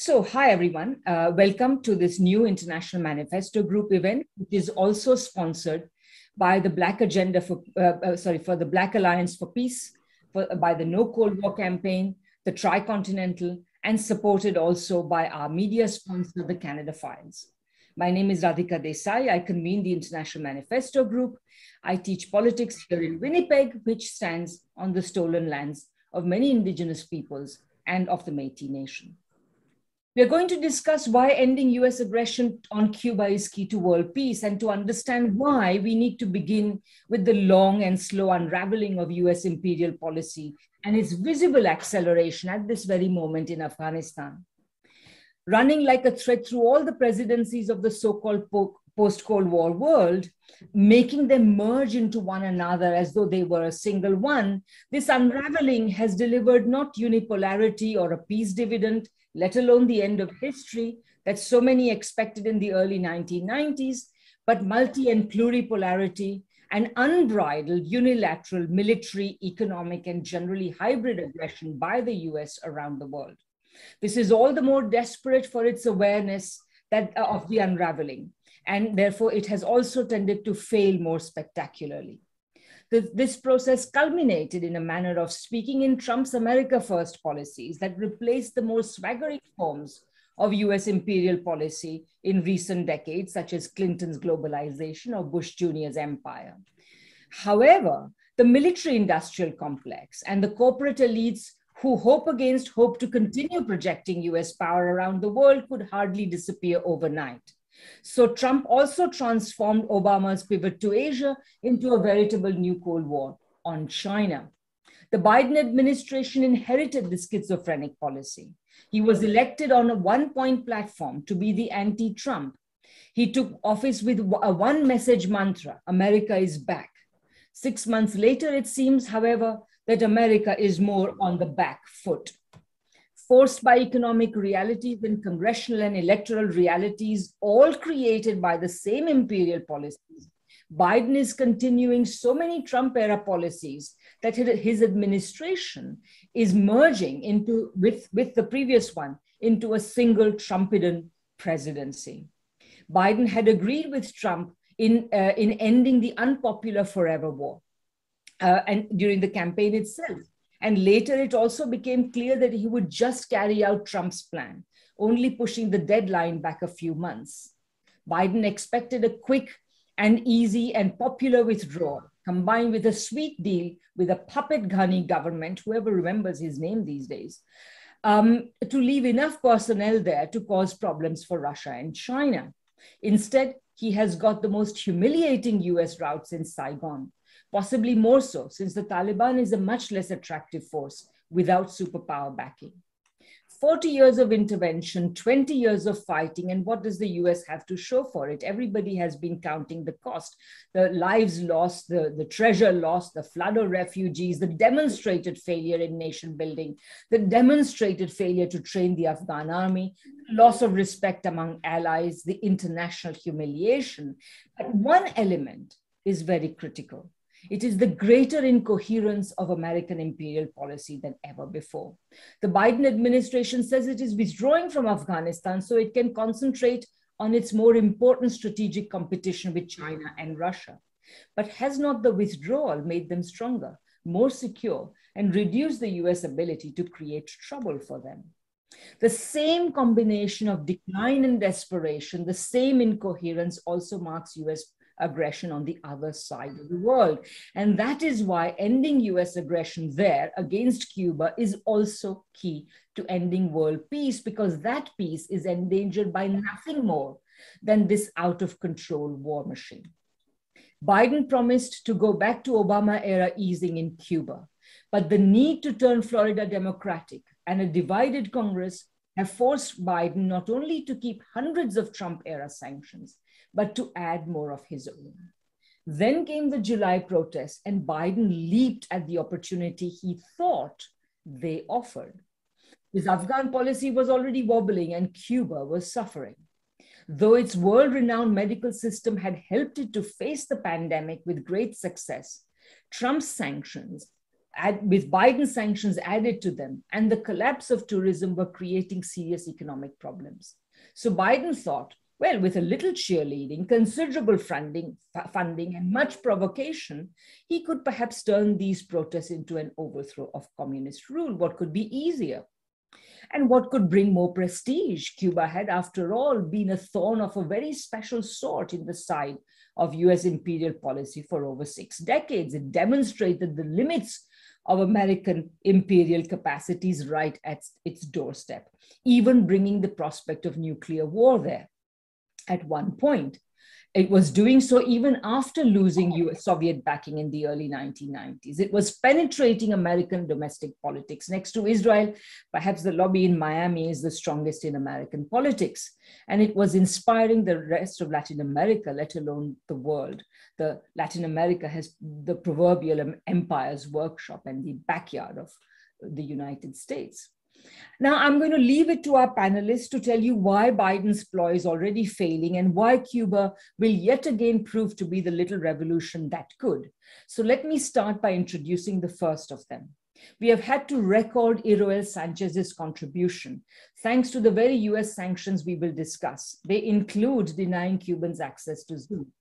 So, hi everyone. Uh, welcome to this new International Manifesto Group event, which is also sponsored by the Black Agenda for, uh, uh, sorry, for the Black Alliance for Peace, for, by the No Cold War campaign, the Tricontinental, and supported also by our media sponsor, the Canada Files. My name is Radhika Desai. I convene the International Manifesto Group. I teach politics here in Winnipeg, which stands on the stolen lands of many Indigenous peoples and of the Métis Nation. We're going to discuss why ending US aggression on Cuba is key to world peace and to understand why we need to begin with the long and slow unraveling of US imperial policy and its visible acceleration at this very moment in Afghanistan. Running like a thread through all the presidencies of the so called post Cold War world, making them merge into one another as though they were a single one, this unraveling has delivered not unipolarity or a peace dividend, let alone the end of history that so many expected in the early 1990s, but multi and pluripolarity and unbridled unilateral military, economic, and generally hybrid aggression by the US around the world. This is all the more desperate for its awareness that, uh, of the unraveling, and therefore it has also tended to fail more spectacularly the, this process culminated in a manner of speaking in Trump's America First policies that replaced the more swaggering forms of US imperial policy in recent decades, such as Clinton's globalization or Bush Jr.'s empire. However, the military industrial complex and the corporate elites who hope against hope to continue projecting US power around the world could hardly disappear overnight. So Trump also transformed Obama's pivot to Asia into a veritable new Cold War on China. The Biden administration inherited the schizophrenic policy. He was elected on a one point platform to be the anti Trump. He took office with a one message mantra America is back. Six months later, it seems, however, that America is more on the back foot forced by economic realities and congressional and electoral realities, all created by the same imperial policies, Biden is continuing so many Trump era policies that his administration is merging into, with, with the previous one, into a single Trumpian presidency. Biden had agreed with Trump in, uh, in ending the unpopular forever war uh, and during the campaign itself. And later, it also became clear that he would just carry out Trump's plan, only pushing the deadline back a few months. Biden expected a quick and easy and popular withdrawal, combined with a sweet deal with a puppet Ghani government, whoever remembers his name these days, um, to leave enough personnel there to cause problems for Russia and China. Instead, he has got the most humiliating US routes in Saigon, possibly more so, since the Taliban is a much less attractive force without superpower backing. 40 years of intervention, 20 years of fighting, and what does the US have to show for it? Everybody has been counting the cost, the lives lost, the, the treasure lost, the flood of refugees, the demonstrated failure in nation building, the demonstrated failure to train the Afghan army, loss of respect among allies, the international humiliation. But one element is very critical it is the greater incoherence of American imperial policy than ever before. The Biden administration says it is withdrawing from Afghanistan so it can concentrate on its more important strategic competition with China and Russia. But has not the withdrawal made them stronger, more secure, and reduced the US ability to create trouble for them? The same combination of decline and desperation, the same incoherence also marks US aggression on the other side of the world. And that is why ending US aggression there against Cuba is also key to ending world peace, because that peace is endangered by nothing more than this out of control war machine. Biden promised to go back to Obama era easing in Cuba, but the need to turn Florida Democratic and a divided Congress have forced Biden not only to keep hundreds of Trump era sanctions, but to add more of his own. Then came the July protests, and Biden leaped at the opportunity he thought they offered. His Afghan policy was already wobbling, and Cuba was suffering. Though its world renowned medical system had helped it to face the pandemic with great success, Trump's sanctions with Biden sanctions added to them and the collapse of tourism were creating serious economic problems. So Biden thought, well, with a little cheerleading, considerable funding, funding, and much provocation, he could perhaps turn these protests into an overthrow of communist rule. What could be easier? And what could bring more prestige? Cuba had, after all, been a thorn of a very special sort in the side of US imperial policy for over six decades. It demonstrated the limits of American imperial capacities right at its doorstep, even bringing the prospect of nuclear war there at one point. It was doing so even after losing US Soviet backing in the early 1990s. It was penetrating American domestic politics. Next to Israel, perhaps the lobby in Miami is the strongest in American politics. And it was inspiring the rest of Latin America, let alone the world. The Latin America has the proverbial empire's workshop and the backyard of the United States. Now, I'm going to leave it to our panelists to tell you why Biden's ploy is already failing and why Cuba will yet again prove to be the little revolution that could. So, let me start by introducing the first of them. We have had to record Iroel Sanchez's contribution, thanks to the very US sanctions we will discuss. They include denying Cubans access to Zoom.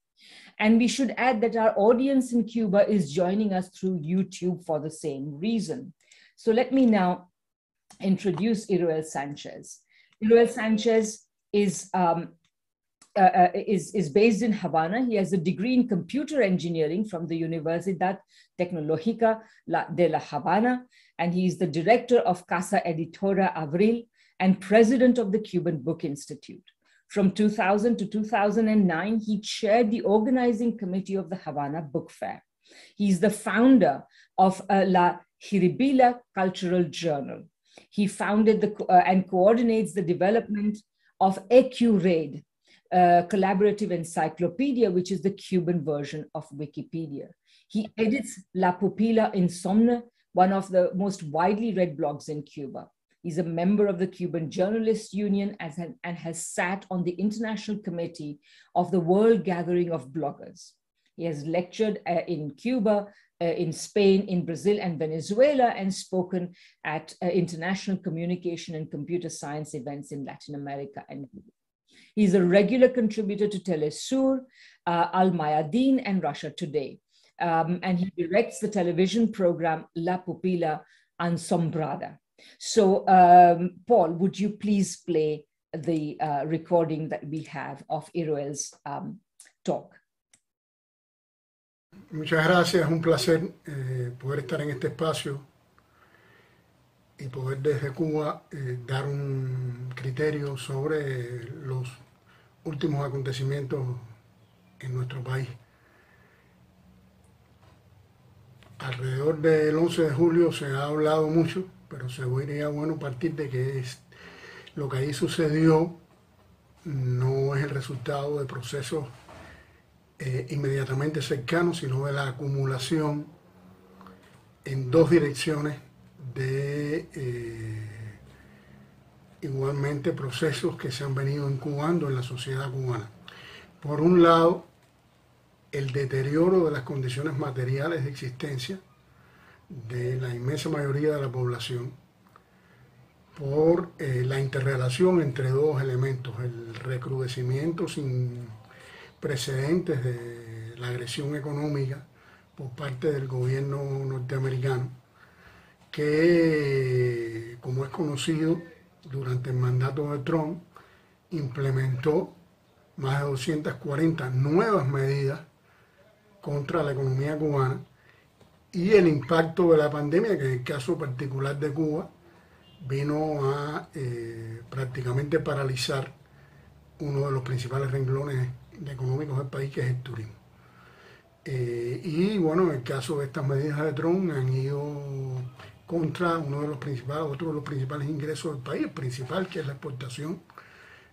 And we should add that our audience in Cuba is joining us through YouTube for the same reason. So let me now introduce Iroel Sanchez. Iroel Sanchez is, um, uh, uh, is, is based in Havana. He has a degree in computer engineering from the Universidad Tecnológica de La Habana, and he is the director of Casa Editora Abril and president of the Cuban Book Institute. From 2000 to 2009, he chaired the organizing committee of the Havana Book Fair. He's the founder of uh, La Jiribilla Cultural Journal. He founded the, uh, and coordinates the development of EcuRed, a collaborative encyclopedia, which is the Cuban version of Wikipedia. He edits La Pupila Insomne, one of the most widely read blogs in Cuba. He's a member of the Cuban Journalists Union an, and has sat on the International Committee of the World Gathering of Bloggers. He has lectured uh, in Cuba, uh, in Spain, in Brazil, and Venezuela, and spoken at uh, international communication and computer science events in Latin America and He's a regular contributor to Telesur, uh, Al Mayadeen, and Russia Today. Um, and he directs the television program La Pupila Asombrada. So, um, Paul, would you please play the uh, recording that we have of Iroel's um, talk? Muchas gracias, es un placer eh, poder estar en este espacio y poder desde Cuba eh, dar un criterio sobre los últimos acontecimientos en nuestro país. Alrededor del 11 de julio se ha hablado mucho, pero sería bueno partir de que lo que ahí sucedió no es el resultado de procesos eh, inmediatamente cercano, sino de la acumulación en dos direcciones de eh, igualmente procesos que se han venido incubando en la sociedad cubana. Por un lado, el deterioro de las condiciones materiales de existencia de la inmensa mayoría de la población por eh, la interrelación entre dos elementos, el recrudecimiento sin precedentes de la agresión económica por parte del gobierno norteamericano, que, como es conocido, durante el mandato de Trump, implementó más de 240 nuevas medidas contra la economía cubana y el impacto de la pandemia, que en el caso particular de Cuba vino a eh, prácticamente paralizar uno de los principales renglones económicos del país, que es el turismo. Eh, y bueno, en el caso de estas medidas de Trump han ido contra uno de los principales, otro de los principales ingresos del país, el principal que es la exportación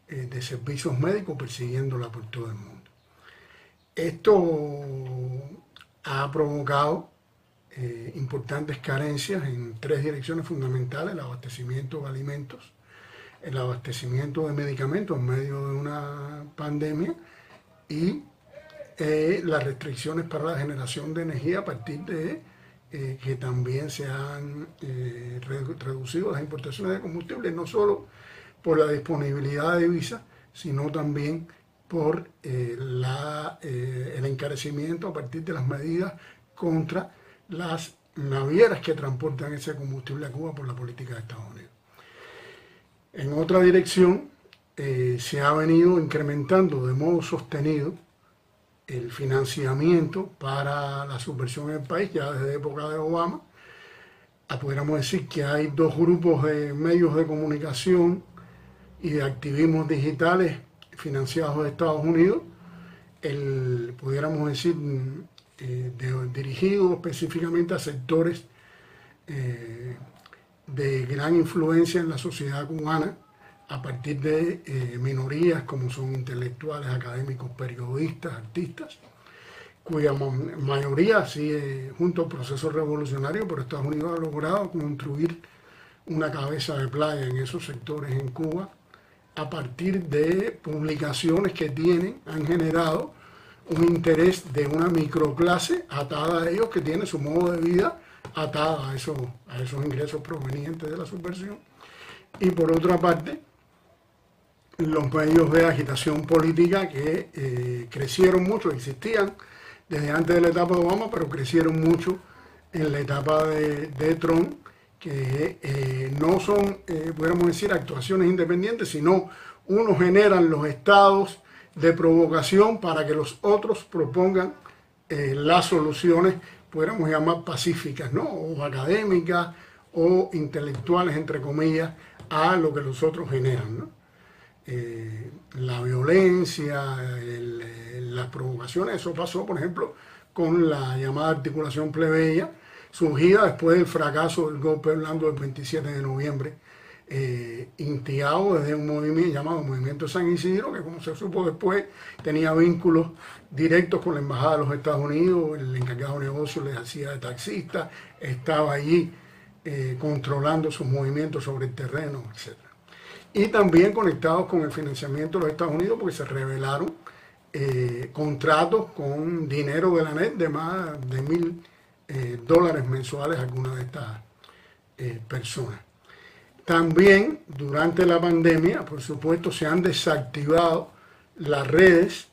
eh, de servicios médicos, persiguiéndola por todo el mundo. Esto ha provocado eh, importantes carencias en tres direcciones fundamentales, el abastecimiento de alimentos, el abastecimiento de medicamentos en medio de una pandemia y eh, las restricciones para la generación de energía a partir de eh, que también se han eh, reducido las importaciones de combustible, no solo por la disponibilidad de divisas, sino también por la, el encarecimiento a partir de las medidas contra las navieras que transportan ese combustible a Cuba por la política de Estados Unidos. En otra dirección, eh, se ha venido incrementando de modo sostenido el financiamiento para la subversión en el país, ya desde época de Obama. Ah, pudiéramos decir que hay dos grupos de medios de comunicación y de activismos digitales financiados de Estados Unidos, el, pudiéramos decir, eh, dirigido específicamente a sectores eh, de gran influencia en la sociedad cubana, a partir de eh, minorías como son intelectuales, académicos, periodistas, artistas, cuya mayoría sigue junto al proceso revolucionario, pero Estados Unidos ha logrado construir una cabeza de playa en esos sectores en Cuba a partir de publicaciones que tienen, han generado un interés de una microclase atada a ellos que tiene su modo de vida atada a esos, a esos ingresos provenientes de la subversión. Y por otra parte, los medios de agitación política que eh, crecieron mucho, existían desde antes de la etapa de Obama, pero crecieron mucho en la etapa de, Trump, que eh, no son, eh, podríamos decir, actuaciones independientes, sino unos generan los estados de provocación para que los otros propongan las soluciones, podríamos llamar pacíficas, ¿no? o académicas o intelectuales, entre comillas, a lo que los otros generan. ¿no? Eh, la violencia, las provocaciones. Eso pasó, por ejemplo, con la llamada articulación plebeya, surgida después del fracaso del golpe blando del 27 de noviembre, eh, desde un movimiento llamado Movimiento San Isidro, que como se supo después tenía vínculos directos con la Embajada de los Estados Unidos, el encargado de negocios les hacía de taxista, estaba allí eh, controlando sus movimientos sobre el terreno, etc y también conectados con el financiamiento de los Estados Unidos porque se revelaron eh, contratos con dinero de la NET de más de mil eh, dólares mensuales algunas de estas eh, personas. También durante la pandemia, por supuesto, se han desactivado las redes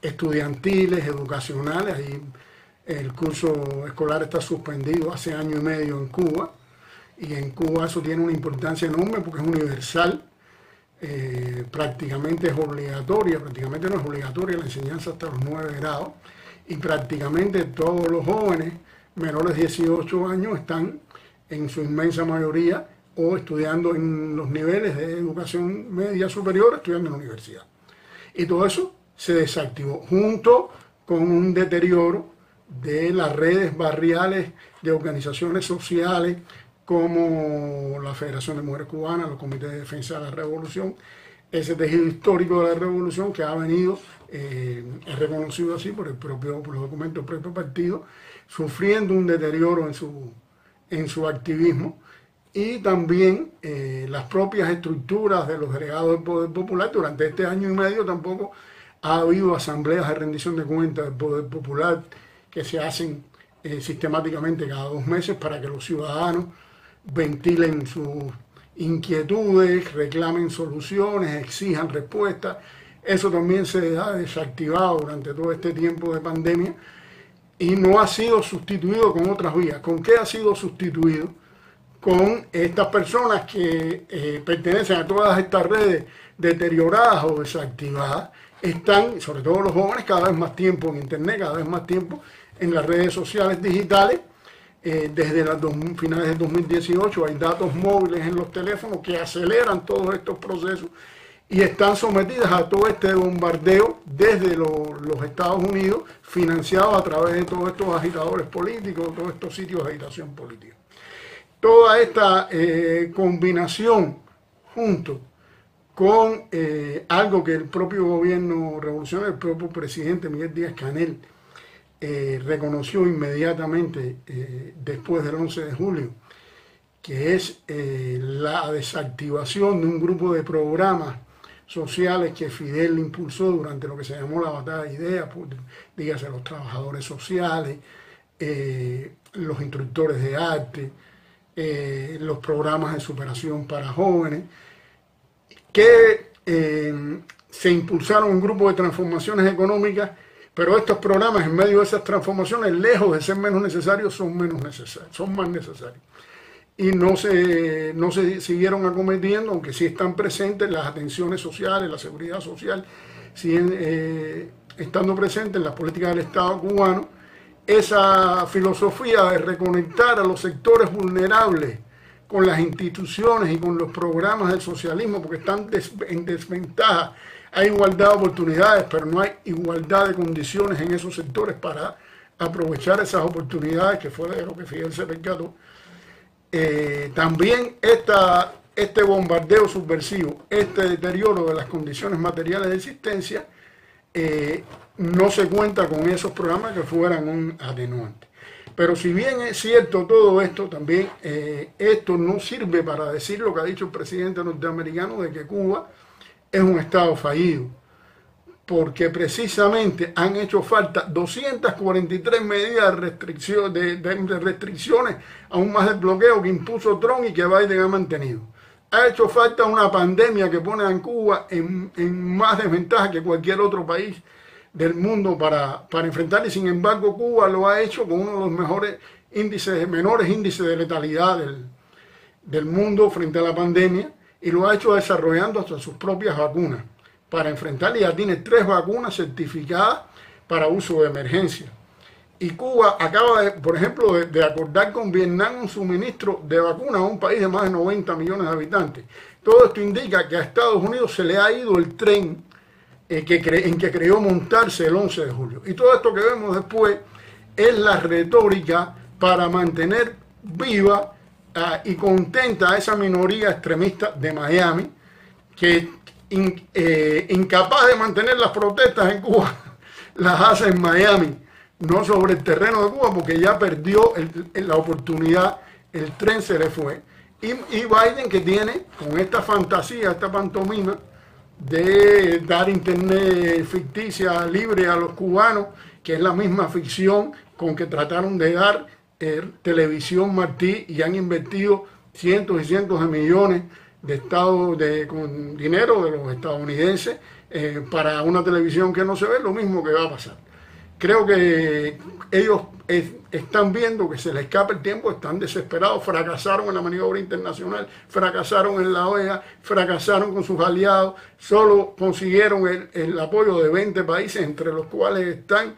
estudiantiles, educacionales. Ahí el curso escolar está suspendido hace año y medio en Cuba y en Cuba eso tiene una importancia enorme porque es universal, eh, prácticamente es obligatoria, prácticamente no es obligatoria la enseñanza hasta los 9 grados y prácticamente todos los jóvenes menores de 18 años están en su inmensa mayoría o estudiando en los niveles de educación media superior, estudiando en la universidad. Y todo eso se desactivó junto con un deterioro de las redes barriales de organizaciones sociales, como la Federación de Mujeres Cubanas, los comités de defensa de la revolución, ese tejido histórico de la revolución que ha venido, eh, es reconocido así por el propio, por los documentos del propio partido, sufriendo un deterioro en su, en su activismo y también eh, las propias estructuras de los delegados del Poder Popular. Durante este año y medio tampoco ha habido asambleas de rendición de cuentas del Poder Popular que se hacen eh, sistemáticamente cada dos meses para que los ciudadanos ventilen sus inquietudes, reclamen soluciones, exijan respuestas. Eso también se ha desactivado durante todo este tiempo de pandemia y no ha sido sustituido con otras vías. ¿Con qué ha sido sustituido? Con estas personas que eh, pertenecen a todas estas redes deterioradas o desactivadas, están, sobre todo los jóvenes, cada vez más tiempo en Internet, cada vez más tiempo en las redes sociales digitales eh, desde las finales de 2018 hay datos móviles en los teléfonos que aceleran todos estos procesos y están sometidas a todo este bombardeo desde los Estados Unidos, financiado a través de todos estos agitadores políticos, todos estos sitios de agitación política. Toda esta eh, combinación junto con eh, algo que el propio gobierno revolucionario, el propio presidente Miguel Díaz Canel, eh, reconoció inmediatamente eh, después del 11 de julio, que es eh, la desactivación de un grupo de programas sociales que Fidel impulsó durante lo que se llamó la batalla de ideas, pues, dígase los trabajadores sociales, los instructores de arte, los programas de superación para jóvenes, que se impulsaron un grupo de transformaciones económicas, pero estos programas en medio de esas transformaciones, lejos de ser menos necesarios, son menos necesarios, son más necesarios. Y no se, no se siguieron acometiendo, aunque sí están presentes las atenciones sociales, la seguridad social, siguen eh, estando presentes en las políticas del Estado cubano, esa filosofía de reconectar a los sectores vulnerables con las instituciones y con los programas del socialismo, porque están en desventaja. Hay igualdad de oportunidades, pero no hay igualdad de condiciones en esos sectores para aprovechar esas oportunidades, que fue de lo que Fidel se. Eh, también esta, este bombardeo subversivo, este deterioro de las condiciones materiales de existencia, eh, no se cuenta con esos programas que fueran un atenuante. Pero si bien es cierto todo esto, también eh, esto no sirve para decir lo que ha dicho el presidente norteamericano de que Cuba es un Estado fallido, porque precisamente han hecho falta 243 medidas de, restricción, de, restricciones, aún más del bloqueo que impuso Trump y que Biden ha mantenido. Ha hecho falta una pandemia que pone a Cuba en, en más desventaja que cualquier otro país del mundo para, para enfrentar y sin embargo Cuba lo ha hecho con uno de los mejores índices, menores índices de letalidad del, del mundo frente a la pandemia y lo ha hecho desarrollando hasta sus propias vacunas para enfrentar y ya tiene tres vacunas certificadas para uso de emergencia. Y Cuba acaba, de, por ejemplo, de, acordar con Vietnam un suministro de vacunas a un país de más de 90 millones de habitantes. Todo esto indica que a Estados Unidos se le ha ido el tren eh, en que creyó montarse el 11 de julio. Y todo esto que vemos después es la retórica para mantener viva ah, y contenta a esa minoría extremista de Miami, que eh, incapaz de mantener las protestas en Cuba, las hace en Miami, no sobre el terreno de Cuba, porque ya perdió la oportunidad, el tren se le fue. Y, y Biden que tiene con esta fantasía, esta pantomima, de dar internet ficticia libre a los cubanos, que es la misma ficción con que trataron de dar eh, televisión Martí y han invertido cientos y cientos de millones de estados de con dinero de los estadounidenses eh, para una televisión que no se ve, lo mismo que va a pasar. Creo que ellos están viendo que se les escapa el tiempo, están desesperados, fracasaron en la maniobra internacional, fracasaron en la OEA, fracasaron con sus aliados, solo consiguieron el, apoyo de 20 países, entre los cuales están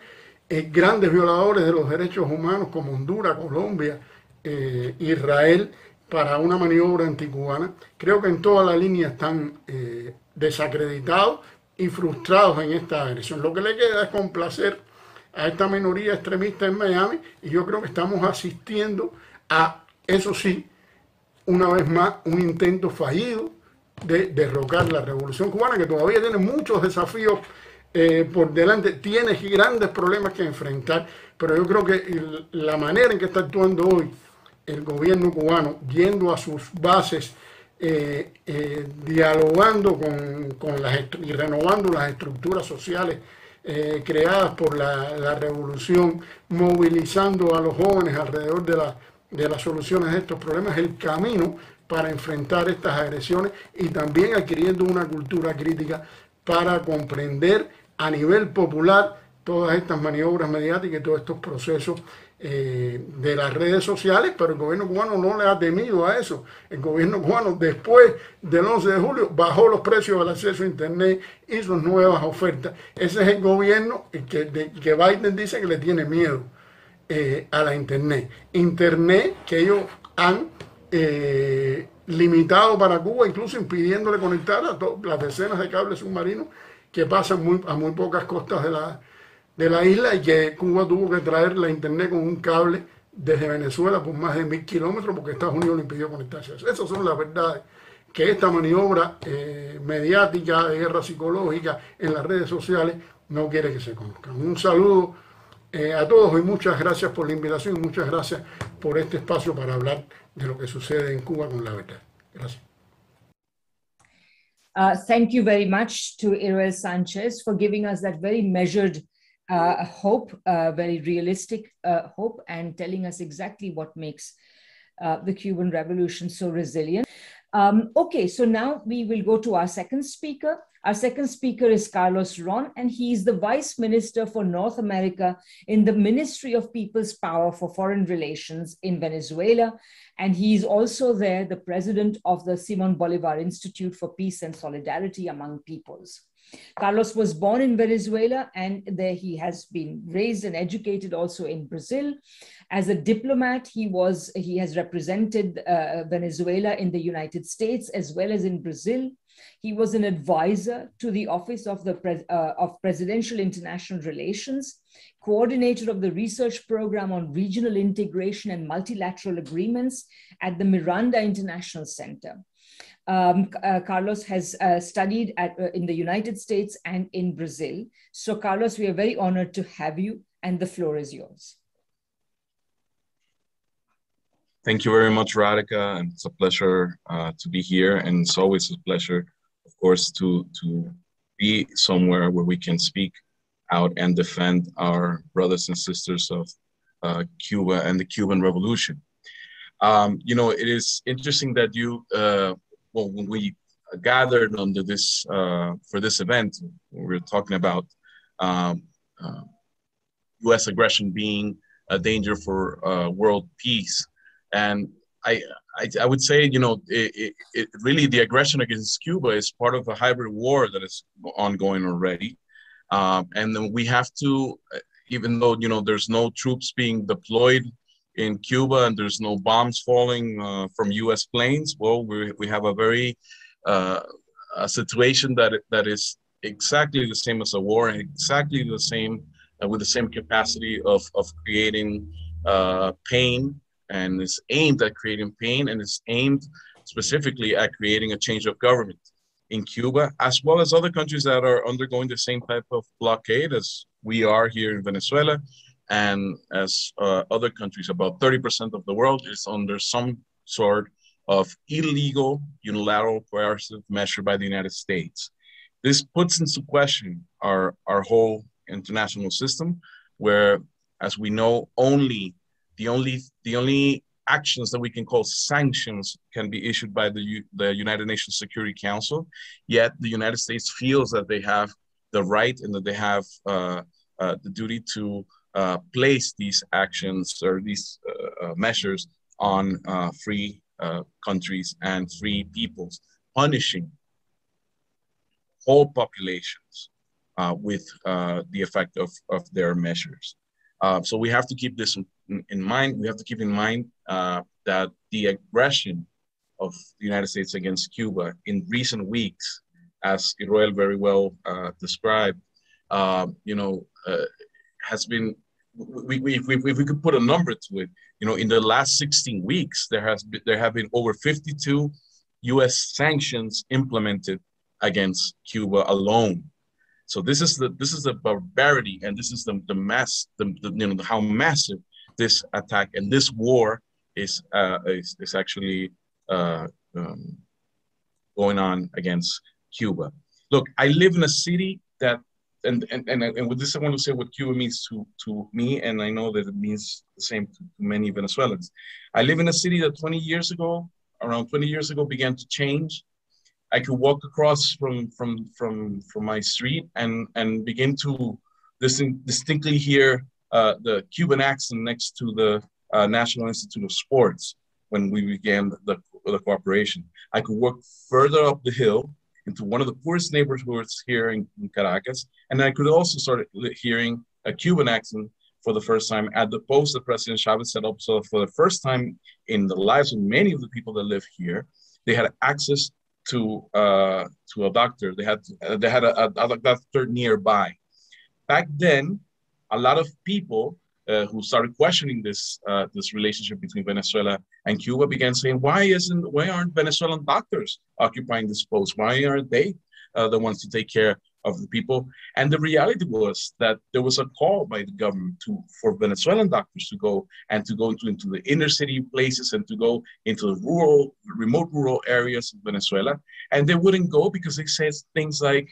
eh, grandes violadores de los derechos humanos como Honduras, Colombia, eh, Israel, para una maniobra anticubana. Creo que en toda la línea están eh, desacreditados y frustrados en esta agresión. Lo que le queda es complacer a esta minoría extremista en Miami y yo creo que estamos asistiendo a, eso sí, una vez más, un intento fallido de derrocar la revolución cubana que todavía tiene muchos desafíos eh, por delante, tiene grandes problemas que enfrentar, pero yo creo que la manera en que está actuando hoy el gobierno cubano, yendo a sus bases, eh, eh, dialogando con, con las y renovando las estructuras sociales creadas por la, revolución, movilizando a los jóvenes alrededor de, la, de las soluciones de estos problemas, el camino para enfrentar estas agresiones y también adquiriendo una cultura crítica para comprender a nivel popular todas estas maniobras mediáticas y todos estos procesos eh, de las redes sociales, pero el gobierno cubano no le ha temido a eso. El gobierno cubano después del 11 de julio bajó los precios del acceso a Internet, hizo nuevas ofertas. Ese es el gobierno que, que Biden dice que le tiene miedo eh, a la Internet. Internet que ellos han eh, limitado para Cuba, incluso impidiéndole conectar a las decenas de cables submarinos que pasan a muy pocas costas de la de la isla y que Cuba tuvo que traer la internet con un cable desde Venezuela por más de mil kilómetros porque Estados Unidos le impidió conectarse. Esas son las verdades que esta maniobra eh, mediática de guerra psicológica en las redes sociales no quiere que se conozcan. Un saludo eh, a todos y muchas gracias por la invitación y muchas gracias por este espacio para hablar de lo que sucede en Cuba con la verdad. Gracias. Uh, thank you very much to Iroel Sanchez for giving us that very measured uh, hope, uh, very realistic uh, hope, and telling us exactly what makes uh, the Cuban Revolution so resilient. Um, okay, so now we will go to our second speaker. Our second speaker is Carlos Ron, and he is the Vice Minister for North America in the Ministry of People's Power for Foreign Relations in Venezuela. And he is also there, the president of the Simon Bolivar Institute for Peace and Solidarity Among Peoples. Carlos was born in Venezuela and there he has been raised and educated also in Brazil. As a diplomat, he was he has represented uh, Venezuela in the United States as well as in Brazil. He was an advisor to the Office of the Pres uh, of Presidential International Relations, coordinator of the research program on regional integration and multilateral agreements at the Miranda International Center. Um, uh, Carlos has uh, studied at, uh, in the United States and in Brazil. So, Carlos, we are very honored to have you, and the floor is yours. Thank you very much, Radhika, and it's a pleasure uh, to be here. And it's always a pleasure, of course, to to be somewhere where we can speak out and defend our brothers and sisters of uh, Cuba and the Cuban Revolution. Um, you know, it is interesting that you uh, well, when we gathered under this uh, for this event, we were talking about um, uh, U.S. aggression being a danger for uh, world peace, and I, I, I would say you know it, it, it, really the aggression against Cuba is part of a hybrid war that is ongoing already, um, and then we have to, even though you know there's no troops being deployed in Cuba and there's no bombs falling uh, from U.S. planes, well, we, we have a very uh, a situation that that is exactly the same as a war and exactly the same uh, with the same capacity of of creating uh, pain and it's aimed at creating pain and it's aimed specifically at creating a change of government in Cuba, as well as other countries that are undergoing the same type of blockade as we are here in Venezuela and as uh, other countries, about 30% of the world is under some sort of illegal unilateral coercive measure by the United States. This puts into question our, our whole international system, where, as we know, only the only the only actions that we can call sanctions can be issued by the, U, the United Nations Security Council. Yet the United States feels that they have the right and that they have uh, uh, the duty to uh, place these actions or these uh, uh measures on uh, free countries and free peoples, punishing whole populations with the effect of, of their measures. so we have to keep this in, in, mind. We have to keep in mind uh, that the aggression of the United States against Cuba in recent weeks, as Iroel very well uh, described, um, you know, uh, has been we, we, if, we, if we could put a number to it, you know, in the last 16 weeks, there has been, there have been over 52 U.S. sanctions implemented against Cuba alone. So this is the this is the barbarity, and this is the the mass, the, the you know how massive this attack and this war is uh, is, is actually uh, um, going on against Cuba. Look, I live in a city that and, and, and, and with this, I want to say what Cuba means to, to me, and I know that it means the same to, many Venezuelans. I live in a city that 20 years ago, around 20 years ago, began to change. I could walk across from from from from my street and and begin to distinct, distinctly hear uh, the Cuban accent next to the uh, National Institute of Sports when we began the, the cooperation. I could walk further up the hill into one of the poorest neighborhoods here in, in Caracas. And I could also start hearing a Cuban accent for the first time at the post that President Chavez set up. So for the first time in the lives of many of the people that live here, they had access to uh, to a doctor. They had they had a, a doctor nearby. Back then, a lot of people uh, who started questioning this uh, this relationship between Venezuela and Cuba began saying, "Why isn't why aren't Venezuelan doctors occupying this post? Why aren't they uh, the ones to take care of the people?" And the reality was that there was a call by the government to for Venezuelan doctors to go and to go into, into the inner city places and to go into the rural, remote rural areas of Venezuela, and they wouldn't go because they said things like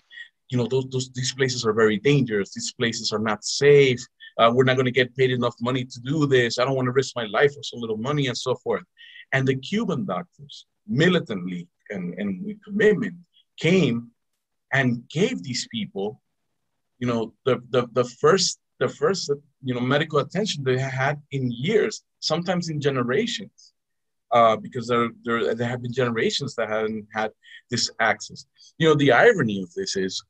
you know, those, those these places are very dangerous. These places are not safe. Uh, we're not going to get paid enough money to do this. I don't want to risk my life for so little money and so forth. And the Cuban doctors, militantly and, and with commitment, came and gave these people, you know, the, the, the first the first you know medical attention they had in years, sometimes in generations, uh, because there, there there have been generations that haven't had this access. You know, the irony of this is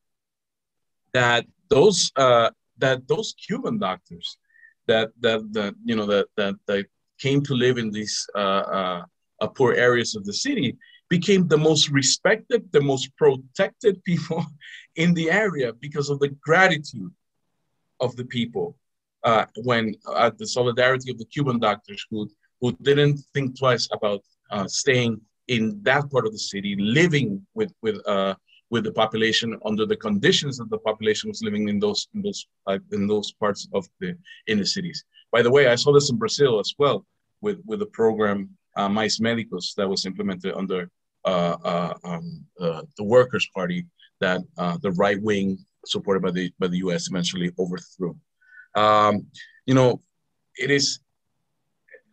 that those uh, that those Cuban doctors that that that you know that that, that came to live in these uh, uh, uh, poor areas of the city became the most respected, the most protected people in the area because of the gratitude of the people. Uh, when uh, the solidarity of the Cuban doctors who who didn't think twice about uh, staying in that part of the city, living with with with the population under the conditions that the population was living in those in those uh, in those parts of the inner cities. By the way, I saw this in Brazil as well with with the program uh, Mais Médicos that was implemented under uh, uh, um, uh, the Workers' Party that uh, the right wing supported by the by the U.S. eventually overthrew. Um, you know, it is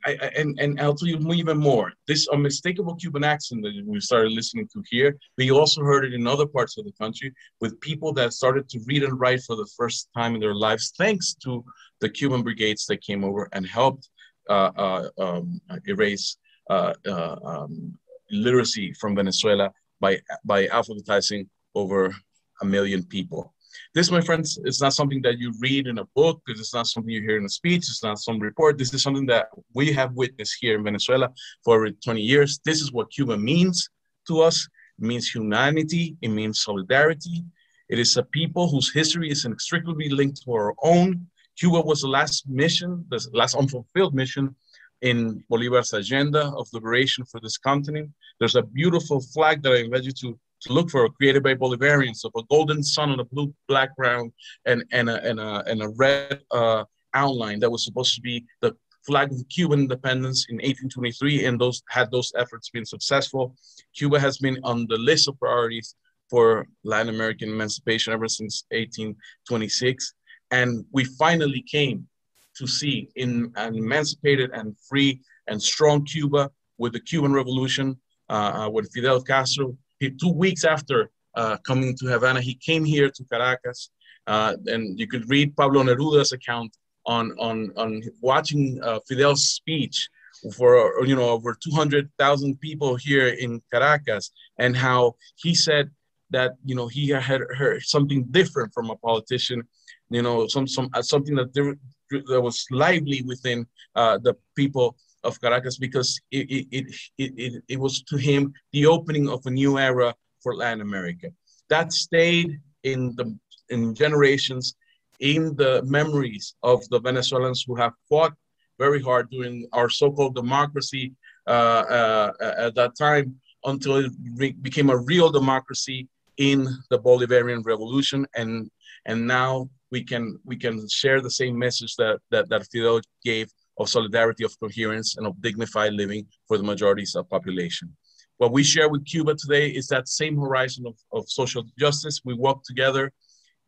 I, and, and I'll tell you even more. This unmistakable Cuban accent that we started listening to here, we also heard it in other parts of the country with people that started to read and write for the first time in their lives, thanks to the Cuban brigades that came over and helped uh, uh, um, erase uh, uh um, literacy from Venezuela by, by alphabetizing over a million people. This, my friends, is not something that you read in a book. It's not something you hear in a speech. It's not some report. This is something that we have witnessed here in Venezuela for over 20 years. This is what Cuba means to us. It means humanity. It means solidarity. It is a people whose history is inextricably linked to our own. Cuba was the last mission, the last unfulfilled mission in Bolivar's agenda of liberation for this continent. There's a beautiful flag that I invite you to to look for, created by Bolivarians, of a golden sun on a blue background and, and, a, and, a, and a red uh, outline that was supposed to be the flag of Cuban independence in 1823, and those had those efforts been successful. Cuba has been on the list of priorities for Latin American emancipation ever since 1826, and we finally came to see in an emancipated and free and strong Cuba with the Cuban Revolution, uh, uh when Fidel Castro he, two weeks after uh, coming to Havana, he came here to Caracas, uh, and you could read Pablo Neruda's account on on on watching uh, Fidel's speech for you know over 200,000 people here in Caracas, and how he said that you know he had heard something different from a politician, you know some some uh, something that there, that was lively within uh, the people of Caracas because it, it, it, it, it was to him the opening of a new era for Latin America. That stayed in the in generations in the memories of the Venezuelans who have fought very hard during our so-called democracy uh, uh, at that time until it became a real democracy in the Bolivarian Revolution, and and now we can we can share the same message that that, that Fidel gave of solidarity, of coherence, and of dignified living for the majorities of population. What we share with Cuba today is that same horizon of, of social justice. We walk together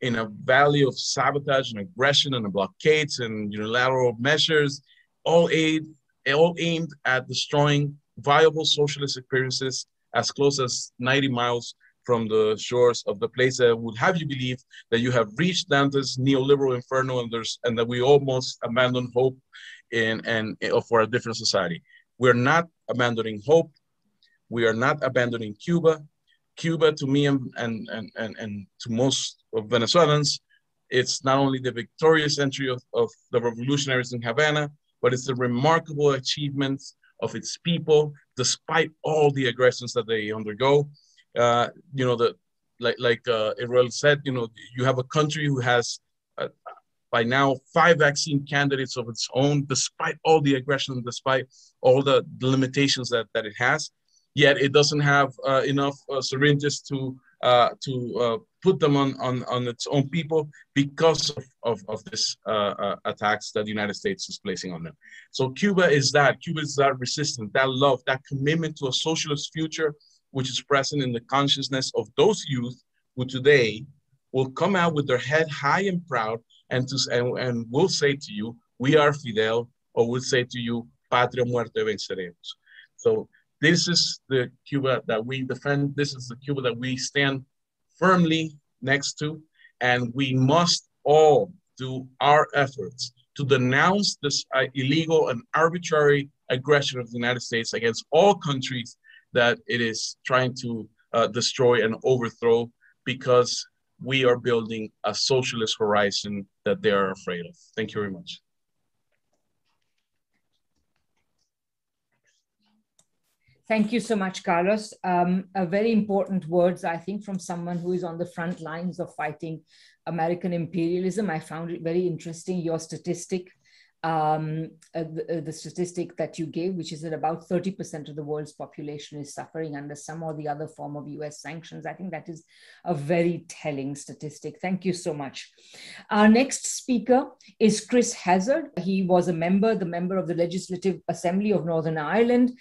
in a valley of sabotage and aggression and blockades and unilateral measures, all aid, all aimed at destroying viable socialist experiences as close as 90 miles from the shores of the place that would have you believe that you have reached Dante's neoliberal inferno and, and that we almost abandon hope in, and for a different society. We're not abandoning hope. We are not abandoning Cuba. Cuba, to me and, and, and, and, to most of Venezuelans, it's not only the victorious entry of, of the revolutionaries in Havana, but it's the remarkable achievements of its people, despite all the aggressions that they undergo. Uh, you know, the like like uh, said, you know, you have a country who has by now five vaccine candidates of its own, despite all the aggression, despite all the, limitations that, that it has. Yet it doesn't have uh, enough uh, syringes to uh, to uh, put them on, on, on its own people because of, of, of this uh, uh, attacks that the United States is placing on them. So Cuba is that. Cuba is that resistance, that love, that commitment to a socialist future, which is present in the consciousness of those youth who today will come out with their head high and proud and, to, and, and will say to you, we are Fidel, or will say to you, patria muerte venceremos. So this is the Cuba that we defend. This is the Cuba that we stand firmly next to. And we must all do our efforts to denounce this uh, illegal and arbitrary aggression of the United States against all countries that it is trying to uh, destroy and overthrow because we are building a socialist horizon that they are afraid of. Thank you very much. Thank you so much, Carlos. Um, a very important words, I think, from someone who is on the front lines of fighting American imperialism. I found it very interesting, your statistic um, uh, the, uh, the, statistic that you gave, which is that about 30% of the world's population is suffering under some or the other form of US sanctions. I think that is a very telling statistic. Thank you so much. Our next speaker is Chris Hazzard. He was a member, the member of the Legislative Assembly of Northern Ireland.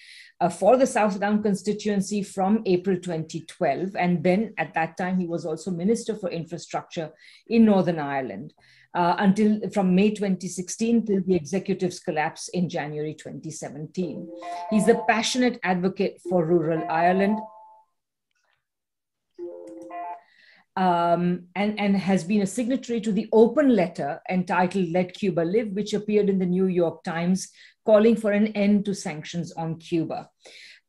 Uh, for the South Down constituency from April 2012. And then at that time, he was also Minister for Infrastructure in Northern Ireland uh, until from May 2016 till the executive's collapse in January 2017. He's a passionate advocate for rural Ireland um, and, and has been a signatory to the open letter entitled Let Cuba Live, which appeared in the New York Times, calling for an end to sanctions on Cuba.